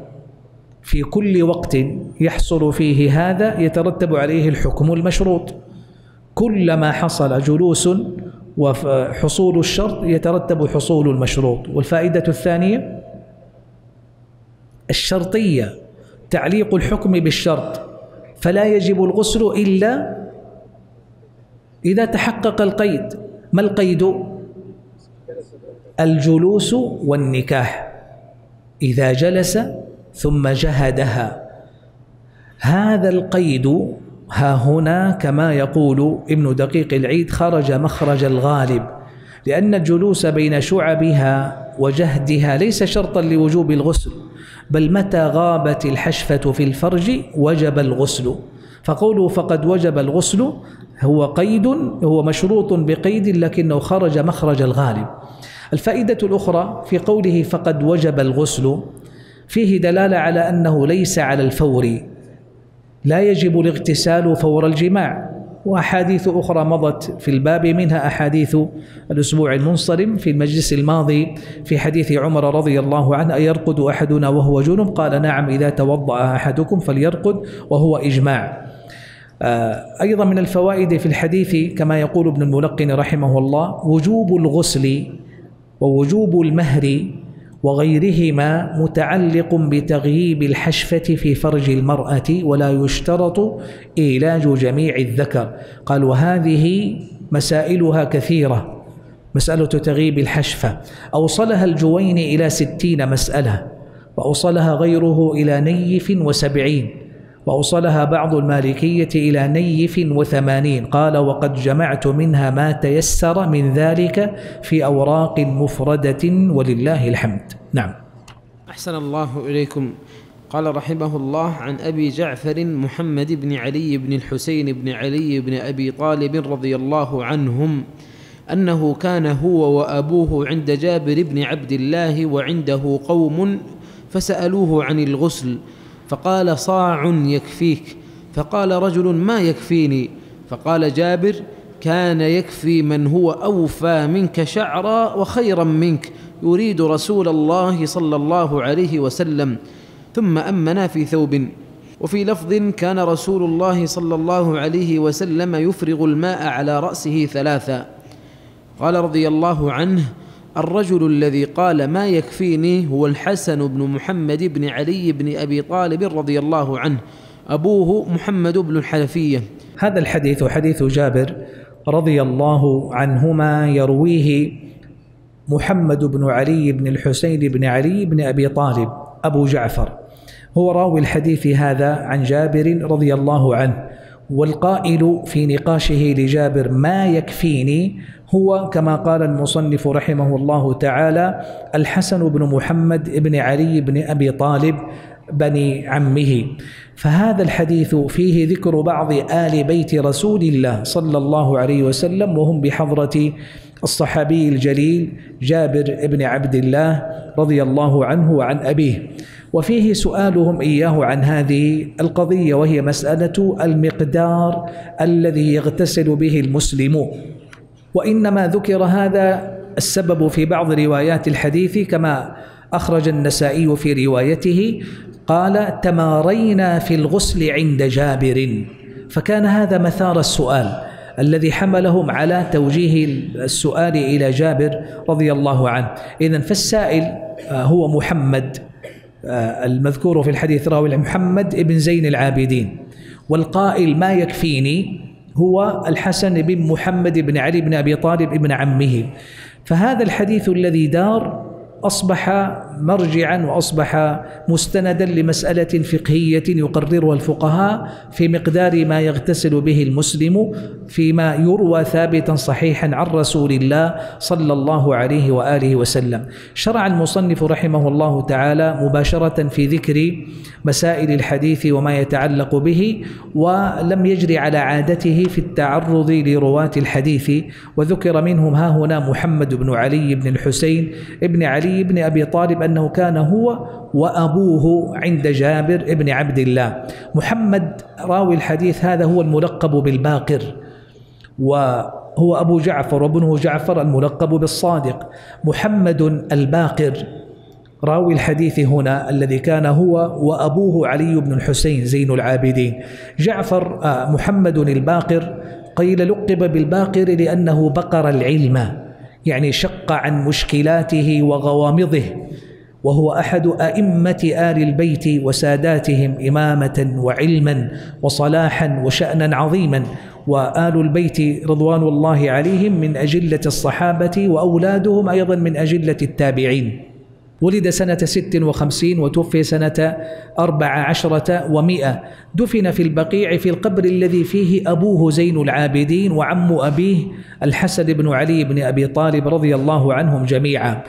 في كل وقت يحصل فيه هذا يترتب عليه الحكم المشروط. كلما حصل جلوس وحصول الشرط يترتب حصول المشروط. والفائدة الثانية الشرطية تعليق الحكم بالشرط. فلا يجب الغسل إلا إذا تحقق القيد. ما القيد؟ الجلوس والنكاح. إذا جلس ثم جهدها. هذا القيد ها هنا كما يقول ابن دقيق العيد خرج مخرج الغالب. لأن الجلوس بين شعبها وجهدها ليس شرطا لوجوب الغسل. بل متى غابت الحشفة في الفرج وجب الغسل. فقوله فقد وجب الغسل هو قيد هو مشروط بقيد لكنه خرج مخرج الغالب. الفائدة الأخرى في قوله فقد وجب الغسل فيه دلالة على أنه ليس على الفور. لا يجب الاغتسال فور الجماع. وأحاديث أخرى مضت في الباب منها أحاديث الأسبوع المنصرم في المجلس الماضي في حديث عمر رضي الله عنه أيرقد أحدنا وهو جنب؟ قال نعم إذا توضأ أحدكم فليرقد وهو إجماع. آه، أيضا من الفوائد في الحديث كما يقول ابن الملقن رحمه الله وجوب الغسل ووجوب المهر وغيرهما متعلق بتغييب الحشفة في فرج المرأة ولا يشترط إيلاج جميع الذكر. قال وهذه مسائلها كثيرة مسألة تغييب الحشفة. أوصلها الجوين إلى ستين مسألة وأوصلها غيره إلى نيف وسبعين. وأوصلها بعض المالكية إلى نيف وثمانين. قال وقد جمعت منها ما تيسر من ذلك في أوراق مفردة ولله الحمد. نعم. أحسن الله إليكم. قال رحمه الله عن أبي جعفر محمد بن علي بن الحسين بن علي بن أبي طالب رضي الله عنهم أنه كان هو وأبوه عند جابر بن عبد الله وعنده قوم فسألوه عن الغسل فقال صاع يكفيك فقال رجل ما يكفيني؟ فقال جابر كان يكفي من هو أوفى منك شعرا وخيرا منك يريد رسول الله صلى الله عليه وسلم ثم أمنا في ثوب. وفي لفظ كان رسول الله صلى الله عليه وسلم يفرغ الماء على رأسه ثلاثا. قال رضي الله عنه الرجل الذي قال ما يكفيني هو الحسن بن محمد بن علي بن أبي طالب رضي الله عنه. أبوه محمد بن الحنفية. هذا الحديث حديث جابر رضي الله عنهما يرويه محمد بن علي بن الحسين بن علي بن أبي طالب أبو جعفر. هو راوي الحديث هذا عن جابر رضي الله عنه والقائل في نقاشه لجابر ما يكفيني هو كما قال المصنف رحمه الله تعالى الحسن بن محمد بن علي بن أبي طالب بني عمه. فهذا الحديث فيه ذكر بعض آل بيت رسول الله صلى الله عليه وسلم وهم بحضرة الصحابي الجليل جابر بن عبد الله رضي الله عنه وعن أبيه. وفيه سؤالهم إياه عن هذه القضية وهي مسألة المقدار الذي يغتسل به المسلم. وإنما ذكر هذا السبب في بعض روايات الحديث كما أخرج النسائي في روايته قال تمارينا في الغسل عند جابر. فكان هذا مثار السؤال الذي حملهم على توجيه السؤال إلى جابر رضي الله عنه. إذا فالسائل آه، هو محمد آه، المذكور في الحديث راوي محمد بن زين العابدين. والقائل ما يكفيني؟ هو الحسن بن محمد بن علي بن أبي طالب ابن عمه. فهذا الحديث الذي دار أصبح مرجعا وأصبح مستندا لمسألة فقهية يقررها الفقهاء في مقدار ما يغتسل به المسلم فيما يروى ثابتا صحيحا عن رسول الله صلى الله عليه وآله وسلم. شرع المصنف رحمه الله تعالى مباشرة في ذكر مسائل الحديث وما يتعلق به ولم يجري على عادته في التعرض لرواة الحديث وذكر منهم ها هنا محمد بن علي بن الحسين ابن علي بن أبي طالب أنه كان هو وأبوه عند جابر بن عبد الله. محمد راوي الحديث هذا هو الملقب بالباقر وهو أبو جعفر وابنه جعفر الملقب بالصادق. محمد الباقر راوي الحديث هنا الذي كان هو وأبوه علي بن الحسين زين العابدين. جعفر آه، محمد الباقر قيل لقب بالباقر لأنه بقر العلم يعني شق عن مشكلاته وغوامضه. وهو أحد أئمة آل البيت وساداتهم إمامة وعلما وصلاحا وشأنا عظيما وآل البيت رضوان الله عليهم من أجلة الصحابة وأولادهم أيضا من أجلة التابعين. ولد سنة ست وخمسين وتوفي سنة أربع عشرة ومئة. دفن في البقيع في القبر الذي فيه أبوه زين العابدين وعم أبيه الحسن بن علي بن أبي طالب رضي الله عنهم جميعا.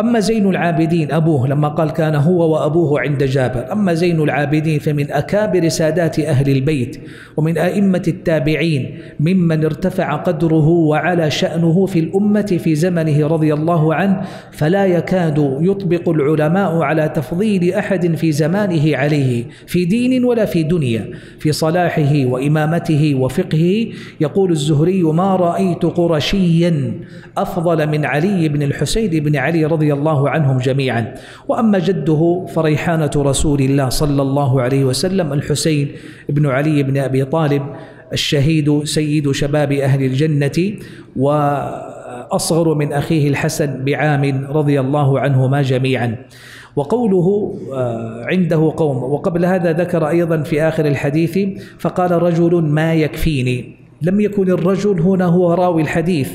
أما زين العابدين أبوه لما قال كان هو وأبوه عند جابر أما زين العابدين فمن أكابر سادات أهل البيت ومن أئمة التابعين ممن ارتفع قدره وعلى شأنه في الأمة في زمنه رضي الله عنه فلا يكاد يطبق العلماء على تفضيل أحد في زمانه عليه في دين ولا في دنيا في صلاحه وإمامته وفقهه. يقول الزهري ما رأيت قرشيا أفضل من علي بن الحسين بن علي رضي رضي الله عنهم جميعا. وأما جده فريحانة رسول الله صلى الله عليه وسلم الحسين بن علي بن أبي طالب الشهيد سيد شباب أهل الجنة وأصغر من أخيه الحسن بعام رضي الله عنهما جميعا. وقوله آه، عنده قوم. وقبل هذا ذكر أيضا في آخر الحديث فقال رجل ما يكفيني؟ لم يكن الرجل هنا هو راوي الحديث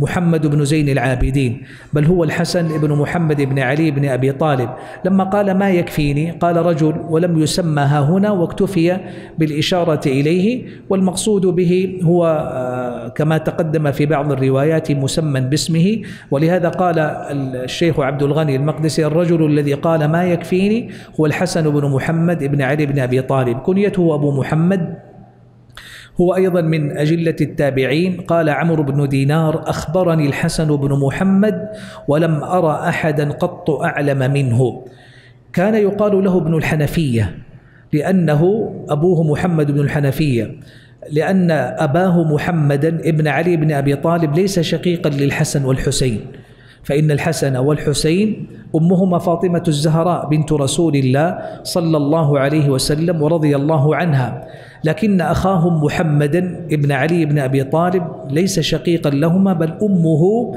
محمد بن زين العابدين بل هو الحسن بن محمد بن علي بن أبي طالب. لما قال ما يكفيني قال رجل ولم يسمى ها هنا واكتفي بالإشارة إليه والمقصود به هو آه، كما تقدم في بعض الروايات مسمى باسمه. ولهذا قال الشيخ عبد الغني المقدسي الرجل الذي قال ما يكفيني هو الحسن بن محمد بن علي بن أبي طالب. كنيته أبو محمد. هو أيضا من أجلة التابعين. قال عمرو بن دينار أخبرني الحسن بن محمد ولم أرى أحدا قط أعلم منه. كان يقال له ابن الحنفية لأنه أبوه محمد بن الحنفية لأن أباه محمدا ابن علي بن أبي طالب ليس شقيقا للحسن والحسين. فإن الحسن والحسين أمهما فاطمة الزهراء بنت رسول الله صلى الله عليه وسلم ورضي الله عنها. لكن أخاهم محمدا ابن علي بن أبي طالب ليس شقيقا لهما بل أمه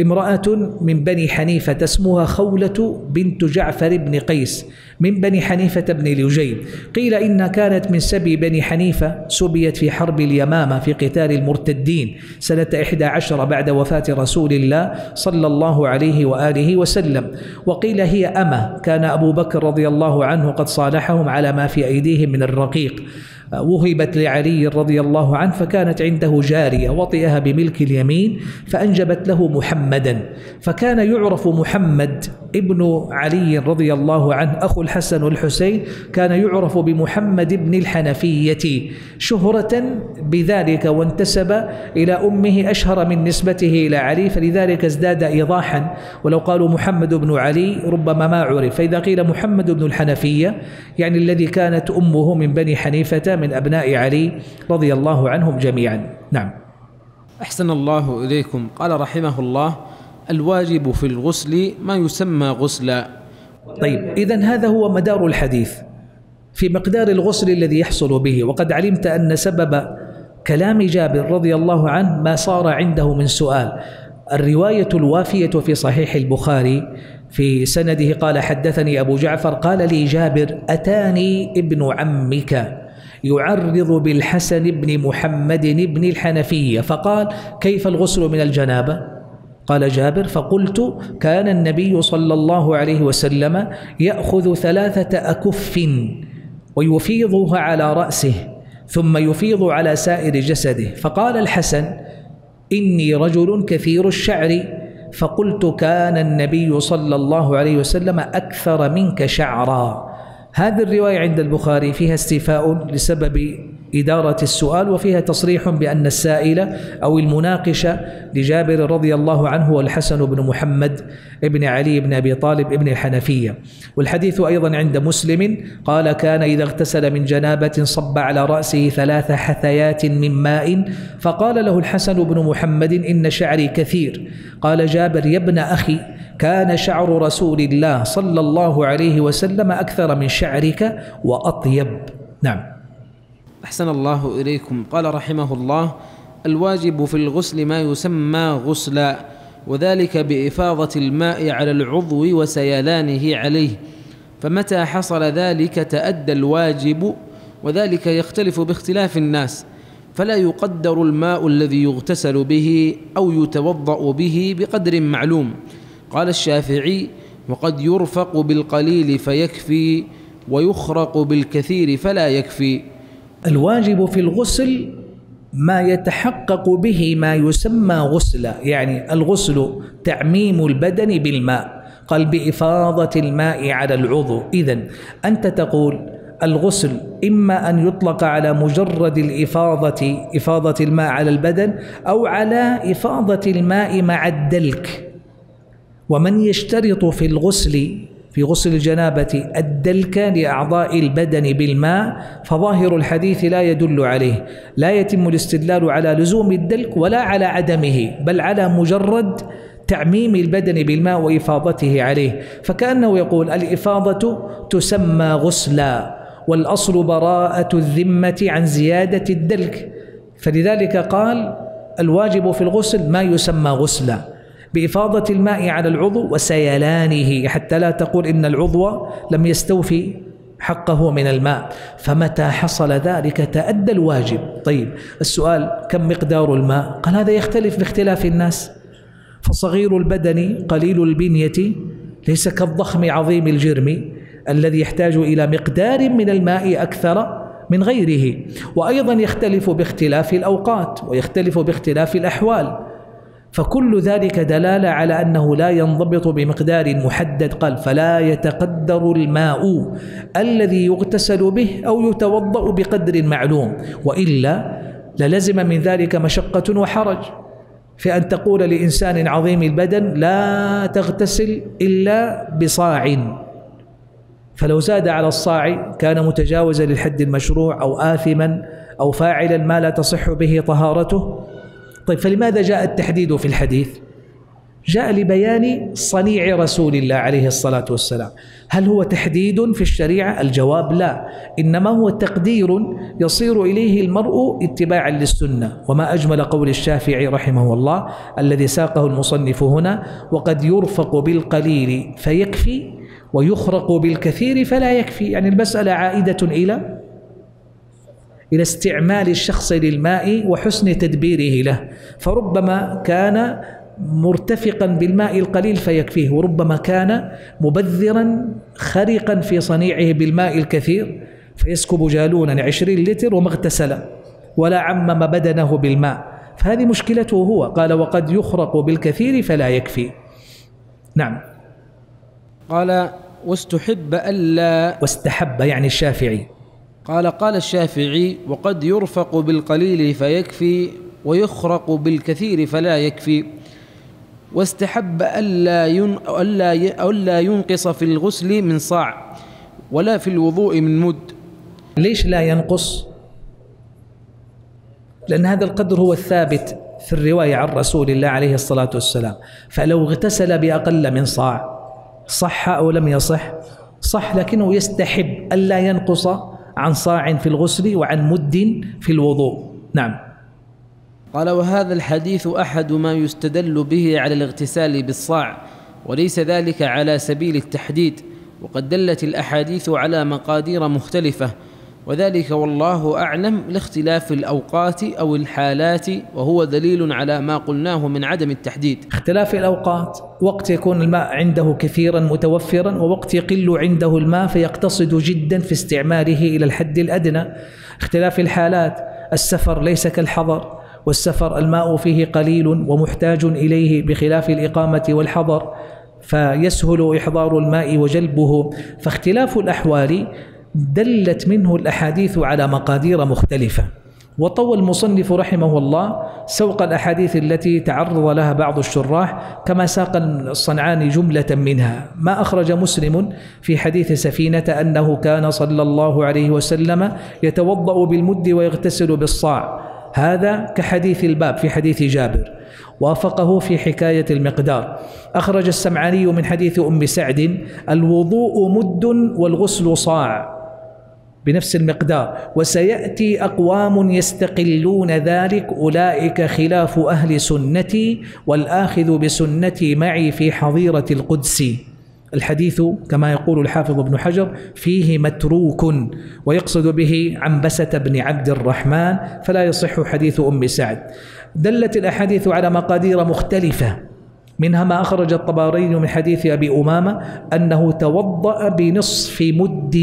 امرأة من بني حنيفة اسمها خولة بنت جعفر بن قيس من بني حنيفة بن لجيب قيل إنها كانت من سبي بني حنيفة سبيت في حرب اليمامة في قتال المرتدين سنة 11 بعد وفاة رسول الله صلى الله عليه وآله وسلم. وقيل هي أمة كان أبو بكر رضي الله عنه قد صالحهم على ما في أيديهم من الرقيق. وهبت لعلي رضي الله عنه فكانت عنده جارية وطئها بملك اليمين فأنجبت له محمدا فكان يعرف محمد ابن علي رضي الله عنه أخو الحسن والحسين كان يعرف بمحمد بن الحنفية شهرة بذلك وانتسب إلى أمه أشهر من نسبته إلى علي فلذلك ازداد إيضاحا ولو قالوا محمد بن علي ربما ما عرف فإذا قيل محمد بن الحنفية يعني الذي كانت أمه من بني حنيفة من أبناء علي رضي الله عنهم جميعا. نعم. أحسن الله إليكم. قال رحمه الله الواجب في الغسل ما يسمى غسلا. طيب إذا هذا هو مدار الحديث. في مقدار الغسل الذي يحصل به وقد علمت أن سبب كلام جابر رضي الله عنه ما صار عنده من سؤال. الرواية الوافية في صحيح البخاري في سنده قال حدثني أبو جعفر قال لي جابر أتاني ابن عمك. يعرض بالحسن بن محمد بن الحنفية فقال كيف الغسل من الجنابة؟ قال جابر فقلت كان النبي صلى الله عليه وسلم يأخذ ثلاثة أكف ويفيضها على رأسه ثم يفيض على سائر جسده. فقال الحسن إني رجل كثير الشعر فقلت كان النبي صلى الله عليه وسلم أكثر منك شعرا. هذه الرواية عند البخاري فيها استيفاء لسبب إدارة السؤال وفيها تصريح بأن السائل أو المناقش لجابر رضي الله عنه والحسن بن محمد ابن علي بن أبي طالب ابن الحنفية. والحديث أيضا عند مسلم قال كان إذا اغتسل من جنابة صب على رأسه ثلاث حثيات من ماء فقال له الحسن بن محمد إن شعري كثير قال جابر يا ابن أخي كان شعر رسول الله صلى الله عليه وسلم أكثر من شعرك وأطيب نعم. أحسن الله إليكم. قال رحمه الله الواجب في الغسل ما يسمى غسلا وذلك بإفاضة الماء على العضو وسيلانه عليه. فمتى حصل ذلك تأدى الواجب وذلك يختلف باختلاف الناس. فلا يقدر الماء الذي يغتسل به أو يتوضأ به بقدر معلوم. قال الشافعي وقد يرفق بالقليل فيكفي ويخرق بالكثير فلا يكفي. الواجب في الغسل ما يتحقق به ما يسمى غسلا يعني الغسل تعميم البدن بالماء قال بإفاضة الماء على العضو. إذا أنت تقول الغسل إما أن يطلق على مجرد الإفاضة إفاضة الماء على البدن أو على إفاضة الماء مع الدلك. ومن يشترط في الغسل في غسل الجنابة الدلك لأعضاء البدن بالماء فظاهر الحديث لا يدل عليه. لا يتم الاستدلال على لزوم الدلك ولا على عدمه بل على مجرد تعميم البدن بالماء وإفاضته عليه. فكأنه يقول الإفاضة تسمى غسلا والأصل براءة الذمة عن زيادة الدلك. فلذلك قال الواجب في الغسل ما يسمى غسلا. بإفاضة الماء على العضو وسيلانه حتى لا تقول إن العضو لم يستوفي حقه من الماء. فمتى حصل ذلك تأدى الواجب. طيب السؤال كم مقدار الماء؟ قال هذا يختلف باختلاف الناس. فصغير البدن قليل البنية ليس كالضخم عظيم الجرم الذي يحتاج إلى مقدار من الماء أكثر من غيره. وأيضا يختلف باختلاف الأوقات ويختلف باختلاف الأحوال. فكل ذلك دلالة على أنه لا ينضبط بمقدار محدد. قال فلا يتقدر الماء الذي يغتسل به أو يتوضأ بقدر معلوم وإلا للزم من ذلك مشقة وحرج. في أن تقول لإنسان عظيم البدن لا تغتسل إلا بصاع. فلو زاد على الصاع كان متجاوزا للحد المشروع أو آثما أو فاعلا ما لا تصح به طهارته. طيب فلماذا جاء التحديد في الحديث؟ جاء لبيان صنيع رسول الله عليه الصلاة والسلام. هل هو تحديد في الشريعة؟ الجواب لا. إنما هو تقدير يصير إليه المرء اتباعا للسنة. وما أجمل قول الشافعي رحمه الله الذي ساقه المصنف هنا وقد يرفق بالقليل فيكفي ويخرق بالكثير فلا يكفي. يعني المسألة عائدة إلى إلى استعمال الشخص للماء وحسن تدبيره له. فربما كان مرتفقا بالماء القليل فيكفيه وربما كان مبذرا خرقا في صنيعه بالماء الكثير فيسكب جالونا عشرين لتر وما اغتسل ولا عمم بدنه بالماء. فهذه مشكلته هو قال وقد يخرق بالكثير فلا يكفي. نعم. قال واستحب ألا واستحب يعني الشافعي. قال قال الشافعي وقد يرفق بالقليل فيكفي ويخرق بالكثير فلا يكفي. واستحب ألا, ين ألا, ألا ينقص في الغسل من صاع ولا في الوضوء من مد. ليش لا ينقص؟ لأن هذا القدر هو الثابت في الرواية عن رسول الله عليه الصلاة والسلام. فلو اغتسل بأقل من صاع صح أو لم يصح؟ صح لكنه يستحب ألا ينقص عن صاع في الغسل وعن مد في الوضوء. نعم. قال وهذا الحديث أحد ما يستدل به على الاغتسال بالصاع وليس ذلك على سبيل التحديد وقد دلت الأحاديث على مقادير مختلفة وذلك والله أعلم لاختلاف الأوقات أو الحالات وهو دليل على ما قلناه من عدم التحديد. اختلاف الأوقات وقت يكون الماء عنده كثيرا متوفرا ووقت يقل عنده الماء فيقتصد جدا في استعماله إلى الحد الأدنى. اختلاف الحالات السفر ليس كالحضر والسفر الماء فيه قليل ومحتاج إليه بخلاف الإقامة والحضر فيسهل إحضار الماء وجلبه. فاختلاف الأحوال دلت منه الأحاديث على مقادير مختلفة. وطوى المصنف رحمه الله سوق الأحاديث التي تعرض لها بعض الشراح كما ساق الصنعاني جملة منها. ما أخرج مسلم في حديث سفينة أنه كان صلى الله عليه وسلم يتوضأ بالمد ويغتسل بالصاع. هذا كحديث الباب في حديث جابر. وافقه في حكاية المقدار. أخرج السمعاني من حديث أم سعد الوضوء مد والغسل صاع. بنفس المقدار. وسيأتي أقوام يستقلون ذلك أولئك خلاف أهل سنتي والآخذ بسنتي معي في حظيرة القدس. الحديث كما يقول الحافظ ابن حجر فيه متروك ويقصد به عنبسة بن عبد الرحمن فلا يصح حديث أم سعد. دلت الأحاديث على مقادير مختلفة. منها ما أخرج الطبارين من حديث أبي أمامة أنه توضأ بنصف مد.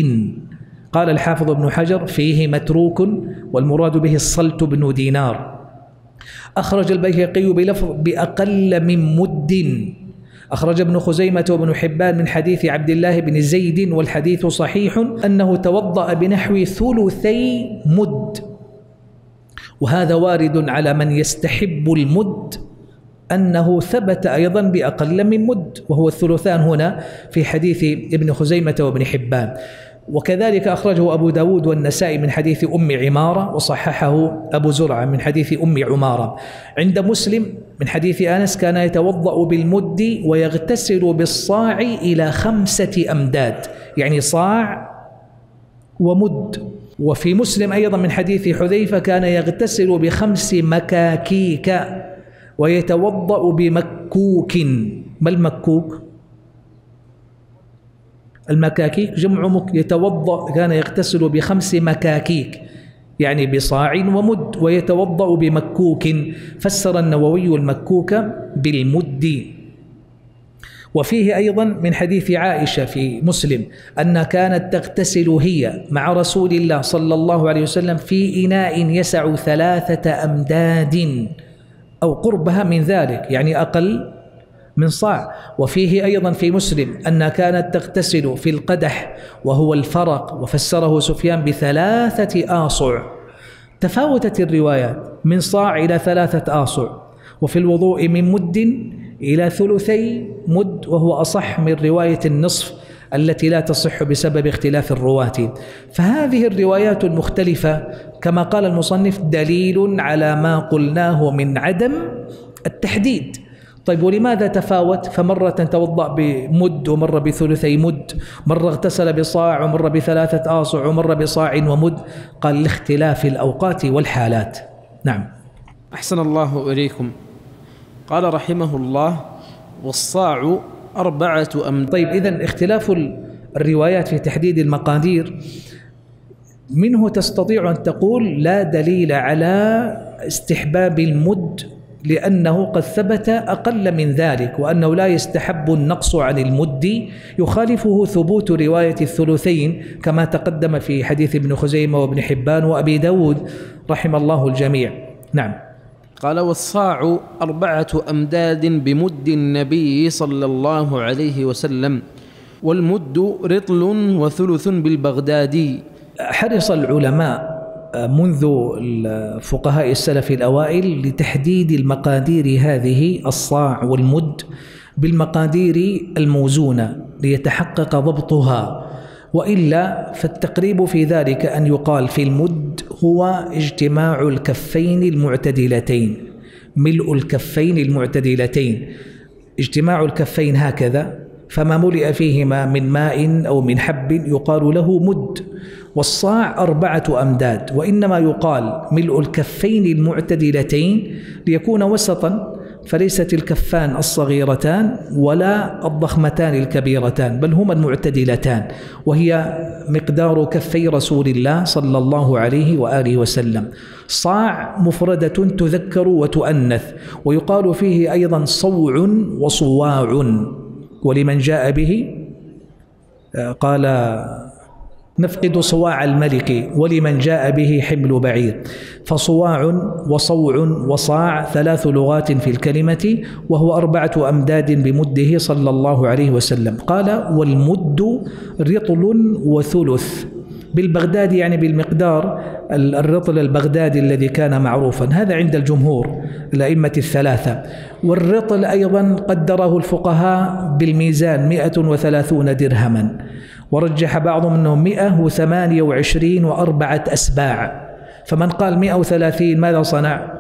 قال الحافظ ابن حجر فيه متروك والمراد به الصلت بن دينار. أخرج البيهقي بلفظ بأقل من مد. أخرج ابن خزيمة وابن حبان من حديث عبد الله بن زيد والحديث صحيح أنه توضأ بنحو ثلثي مد. وهذا وارد على من يستحب المد. أنه ثبت أيضا بأقل من مد وهو الثلثان هنا في حديث ابن خزيمة وابن حبان. وكذلك أخرجه أبو داود والنسائي من حديث أم عمارة وصححه أبو زرعة من حديث أم عمارة. عند مسلم من حديث أنس كان يتوضأ بالمد ويغتسل بالصاع إلى خمسة أمداد يعني صاع ومد. وفي مسلم أيضا من حديث حذيفة كان يغتسل بخمس مكاكيك ويتوضأ بمكوك. ما المكوك؟ المكاكيك جمع مك يتوضأ كان يغتسل بخمس مكاكيك يعني بصاع ومد ويتوضأ بمكوك. فسر النووي المكوك بالمد. وفيه أيضا من حديث عائشة في مسلم أن كانت تغتسل هي مع رسول الله صلى الله عليه وسلم في إناء يسع ثلاثة أمداد أو قربها من ذلك يعني أقل من صاع. وفيه أيضا في مسلم أنها كانت تغتسل في القدح وهو الفرق وفسره سفيان بثلاثة آصع. تفاوتت الروايات من صاع إلى ثلاثة آصع وفي الوضوء من مد إلى ثلثي مد وهو أصح من رواية النصف التي لا تصح بسبب اختلاف الرواة. فهذه الروايات المختلفة كما قال المصنف دليل على ما قلناه من عدم التحديد. طيب ولماذا تفاوت؟ فمرة توضأ بمد ومرة بثلثي مد. مرة اغتسل بصاع ومرة بثلاثة آصع ومرة بصاع ومد. قال لاختلاف الأوقات والحالات. نعم. أحسن الله إليكم. قال رحمه الله والصاع أربعة أم طيب إذا اختلاف الروايات في تحديد المقادير. منه تستطيع أن تقول لا دليل على استحباب المد لأنه قد ثبت أقل من ذلك وأنه لا يستحب النقص عن المد يخالفه ثبوت رواية الثلثين كما تقدم في حديث ابن خزيمة وابن حبان وأبي داود رحم الله الجميع. نعم. قال والصاع أربعة أمداد بمد النبي صلى الله عليه وسلم والمد رطل وثلث بالبغدادي. حرص العلماء منذ فقهاء السلف الأوائل لتحديد المقادير هذه الصاع والمد بالمقادير الموزونة ليتحقق ضبطها. وإلا فالتقريب في ذلك أن يقال في المد هو اجتماع الكفين المعتدلتين. ملء الكفين المعتدلتين. اجتماع الكفين هكذا فما ملئ فيهما من ماء أو من حب يقال له مد. والصاع أربعة أمداد وإنما يقال ملء الكفين المعتدلتين ليكون وسطا فليست الكفان الصغيرتان ولا الضخمتان الكبيرتان بل هما المعتدلتان وهي مقدار كفي رسول الله صلى الله عليه وآله وسلم. صاع مفردة تذكر وتؤنث ويقال فيه أيضا صوع وصواع ولمن جاء به قال نفقد صواع الملك ولمن جاء به حمل بعير. فصواع وصوع وصاع ثلاث لغات في الكلمة وهو أربعة أمداد بمده صلى الله عليه وسلم. قال والمد رطل وثلث. بالبغداد يعني بالمقدار الرطل البغدادي الذي كان معروفا. هذا عند الجمهور الأئمة الثلاثة. والرطل أيضا قدره الفقهاء بالميزان 130 درهما. ورجح بعضهم أنه 128 وأربعة أسباع. فمن قال 130 ماذا صنع؟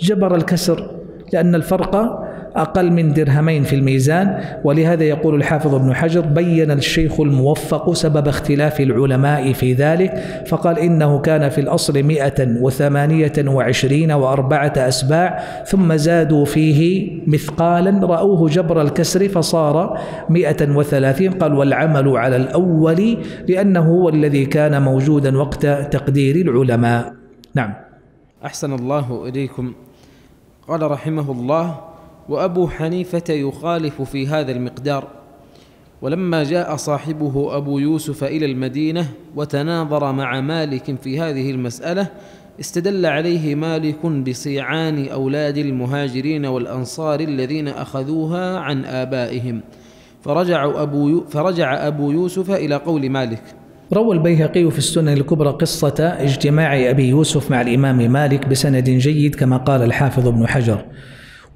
جبر الكسر لأن الفرق أقل من درهمين في الميزان ولهذا يقول الحافظ ابن حجر بين الشيخ الموفق سبب اختلاف العلماء في ذلك فقال إنه كان في الأصل مئة وثمانية وعشرين وأربعة أسباع ثم زادوا فيه مثقالا رأوه جبر الكسر فصار مئة وثلاثين قال والعمل على الأول لأنه هو الذي كان موجودا وقت تقدير العلماء. نعم. أحسن الله إليكم. قال رحمه الله وأبو حنيفة يخالف في هذا المقدار. ولما جاء صاحبه أبو يوسف إلى المدينة وتناظر مع مالك في هذه المسألة استدل عليه مالك بصيعان أولاد المهاجرين والأنصار الذين أخذوها عن آبائهم. فرجع أبو فرجع أبو يوسف إلى قول مالك. روى البيهقي في السنن الكبرى قصة اجتماع أبي يوسف مع الإمام مالك بسند جيد كما قال الحافظ ابن حجر.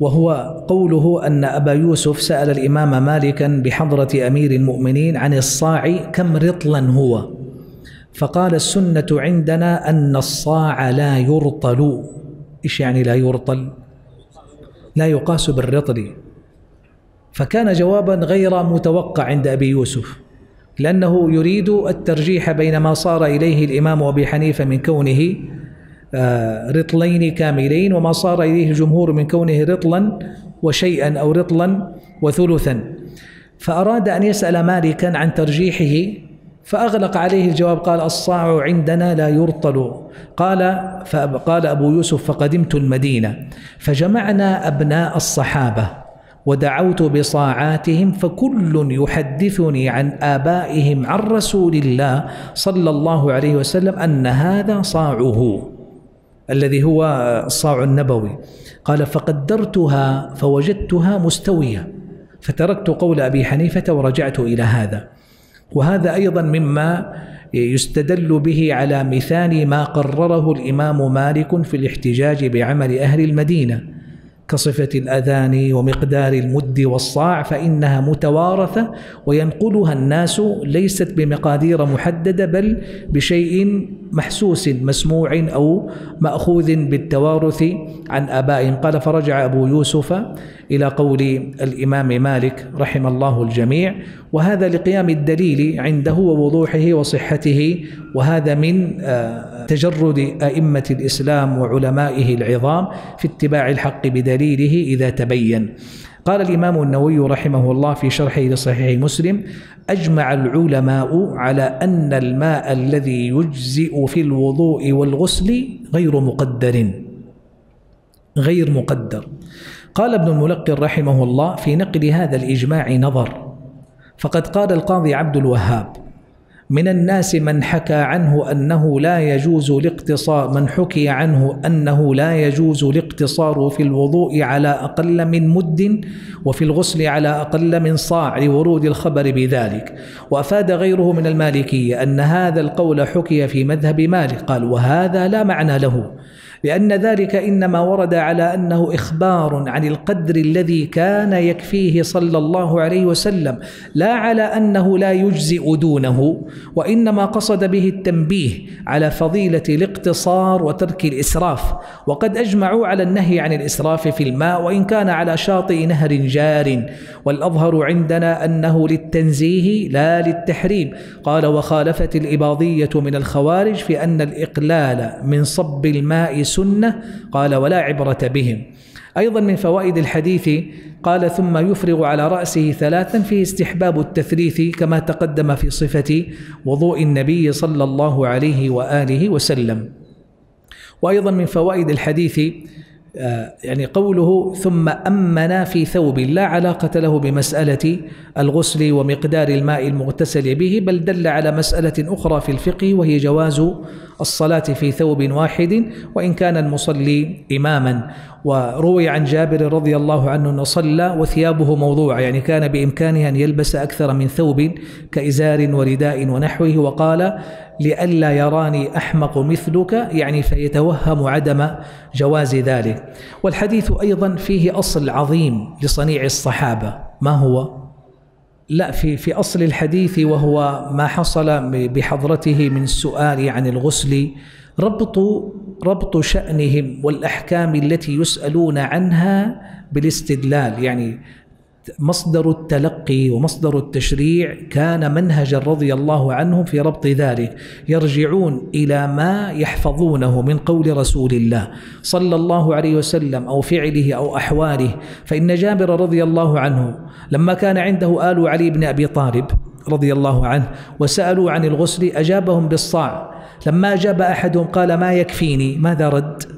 وهو قوله أن أبا يوسف سأل الإمام مالكا بحضرة أمير المؤمنين عن الصاع كم رطلا هو. فقال السنة عندنا أن الصاع لا يرطل. إيش يعني لا يرطل؟ لا يقاس بالرطل. فكان جوابا غير متوقع عند أبي يوسف لأنه يريد الترجيح بين ما صار إليه الإمام أبي حنيفة من كونه رطلين كاملين وما صار إليه الجمهور من كونه رطلا وشيئا أو رطلا وثلثا. فأراد أن يسأل مالكا عن ترجيحه فأغلق عليه الجواب قال الصاع عندنا لا يرطل. قال فقال أبو يوسف فقدمت المدينة. فجمعنا أبناء الصحابة ودعوت بصاعاتهم فكل يحدثني عن آبائهم عن رسول الله صلى الله عليه وسلم أن هذا صاعه. الذي هو الصاع النبوي. قال فقدرتها فوجدتها مستوية فتركت قول أبي حنيفة ورجعت إلى هذا. وهذا أيضا مما يستدل به على مثال ما قرره الإمام مالك في الاحتجاج بعمل أهل المدينة. كصفة الأذان ومقدار المد والصاع فإنها متوارثة وينقلها الناس ليست بمقادير محددة بل بشيء محسوس مسموع أو مأخوذ بالتوارث. عن آبائهم قال فرجع أبو يوسف إلى قول الإمام مالك رحم الله الجميع وهذا لقيام الدليل عنده ووضوحه وصحته وهذا من آه، تجرد أئمة الإسلام وعلمائه العظام في اتباع الحق بدليله إذا تبين. قال الإمام النووي رحمه الله في شرحه لصحيح مسلم أجمع العلماء على أن الماء الذي يجزئ في الوضوء والغسل غير مقدر. غير مقدر. قال ابن الملقن رحمه الله في نقل هذا الإجماع نظر فقد قال القاضي عبد الوهاب من الناس من حكى عنه أنه لا يجوز الاقتصار من حكي عنه أنه لا يجوز الاقتصار في الوضوء على أقل من مد وفي الغسل على أقل من صاع لورود الخبر بذلك وأفاد غيره من المالكية أن هذا القول حكي في مذهب مالك قال وهذا لا معنى له لأن ذلك إنما ورد على أنه إخبار عن القدر الذي كان يكفيه صلى الله عليه وسلم لا على أنه لا يجزئ دونه وإنما قصد به التنبيه على فضيلة الاقتصار وترك الإسراف. وقد أجمعوا على النهي عن الإسراف في الماء وإن كان على شاطئ نهر جار. والأظهر عندنا أنه للتنزيه لا للتحريم. قال وخالفت الإباضية من الخوارج في أن الإقلال من صب الماء سنة قال ولا عبرة بهم. أيضا من فوائد الحديث قال ثم يفرغ على رأسه ثلاثا فيه استحباب التثليث كما تقدم في صفة وضوء النبي صلى الله عليه وآله وسلم. وأيضا من فوائد الحديث يعني قوله ثم أمنا في ثوب لا علاقة له بمسألة الغسل ومقدار الماء المغتسل به بل دل على مسألة أخرى في الفقه وهي جواز الصلاة في ثوب واحد وإن كان المصلي إماما. وروي عن جابر رضي الله عنه أنه صلى وثيابه موضوعة يعني كان بإمكانه أن يلبس أكثر من ثوب كإزار ورداء ونحوه وقال لئلا يراني أحمق مثلك يعني فيتوهم عدم جواز ذلك. والحديث أيضا فيه أصل عظيم لصنيع الصحابة. ما هو؟ لا في في أصل الحديث وهو ما حصل بحضرته من السؤال عن الغسل ربط ربط شأنهم والأحكام التي يسألون عنها بالاستدلال. يعني مصدر التلقي ومصدر التشريع كان منهجا رضي الله عنهم في ربط ذلك يرجعون إلى ما يحفظونه من قول رسول الله صلى الله عليه وسلم أو فعله أو أحواله. فإن جابر رضي الله عنه لما كان عنده آل علي بن أبي طالب رضي الله عنه وسألوا عن الغسل أجابهم بالصاع. لما أجاب احدهم قال ما يكفيني؟ ماذا رد؟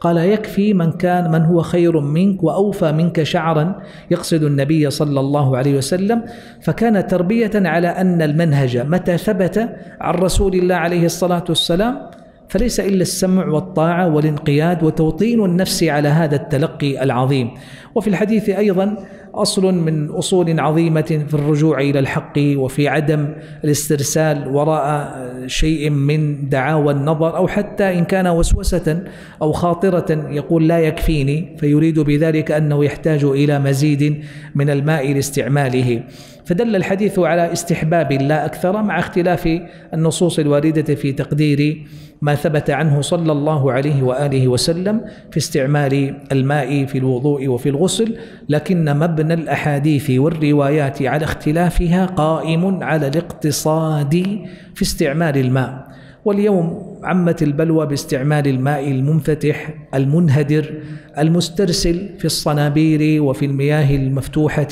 قال يكفي من كان من هو خير منك وأوفى منك شعرا يقصد النبي صلى الله عليه وسلم فكان تربية على أن المنهج متى ثبت عن رسول الله عليه الصلاة والسلام فليس إلا السمع والطاعة والانقياد وتوطين النفس على هذا التلقي العظيم. وفي الحديث أيضا أصل من أصول عظيمة في الرجوع إلى الحق وفي عدم الاسترسال وراء شيء من دعاوى النظر أو حتى إن كان وسوسة أو خاطرة يقول لا يكفيني فيريد بذلك أنه يحتاج إلى مزيد من الماء لاستعماله. فدل الحديث على استحباب لا أكثر مع اختلاف النصوص الواردة في تقدير ما ثبت عنه صلى الله عليه وآله وسلم في استعمال الماء في الوضوء وفي الغسل لكن مبنى الأحاديث والروايات على اختلافها قائم على الاقتصاد في استعمال الماء. واليوم عمت البلوى باستعمال الماء المنفتح المنهدر المسترسل في الصنابير وفي المياه المفتوحة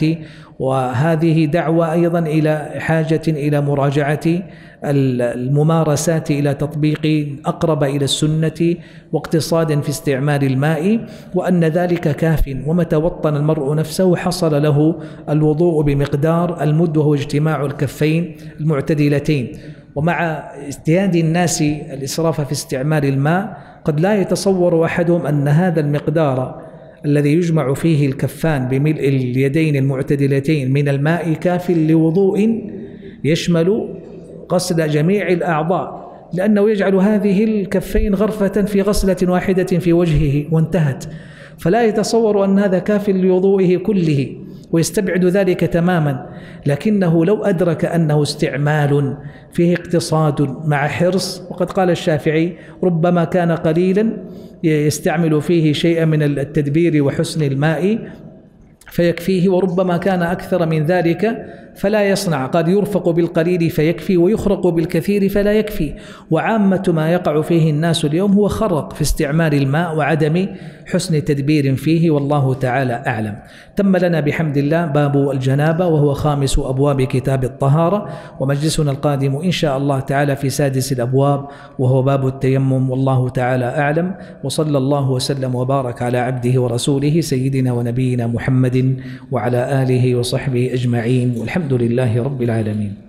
وهذه دعوة أيضا إلى حاجة إلى مراجعة الممارسات إلى تطبيق أقرب إلى السنة واقتصاد في استعمال الماء وأن ذلك كاف ومتى وطن المرء نفسه حصل له الوضوء بمقدار المد وهو اجتماع الكفين المعتدلتين. ومع اجتهاد الناس الإسراف في استعمال الماء قد لا يتصور أحدهم أن هذا المقدار الذي يجمع فيه الكفان بملء اليدين المعتدلتين من الماء كاف لوضوء يشمل غسل جميع الأعضاء لأنه يجعل هذه الكفين غرفة في غسلة واحدة في وجهه وانتهت. فلا يتصور أن هذا كاف لوضوئه كله ويستبعد ذلك تماما. لكنه لو أدرك أنه استعمال فيه اقتصاد مع حرص وقد قال الشافعي ربما كان قليلا يستعمل فيه شيئا من التدبير وحسن الماء فيكفيه وربما كان أكثر من ذلك فلا يصنع. قد يرفق بالقليل فيكفي ويخرق بالكثير فلا يكفي. وعامة ما يقع فيه الناس اليوم هو خرق في استعمال الماء وعدم حسن تدبير فيه والله تعالى أعلم. تم لنا بحمد الله باب الجنابة وهو خامس أبواب كتاب الطهارة ومجلسنا القادم إن شاء الله تعالى في سادس الأبواب وهو باب التيمم والله تعالى أعلم. وصلى الله وسلم وبارك على عبده ورسوله سيدنا ونبينا محمد وعلى آله وصحبه أجمعين والحمد لله رب العالمين.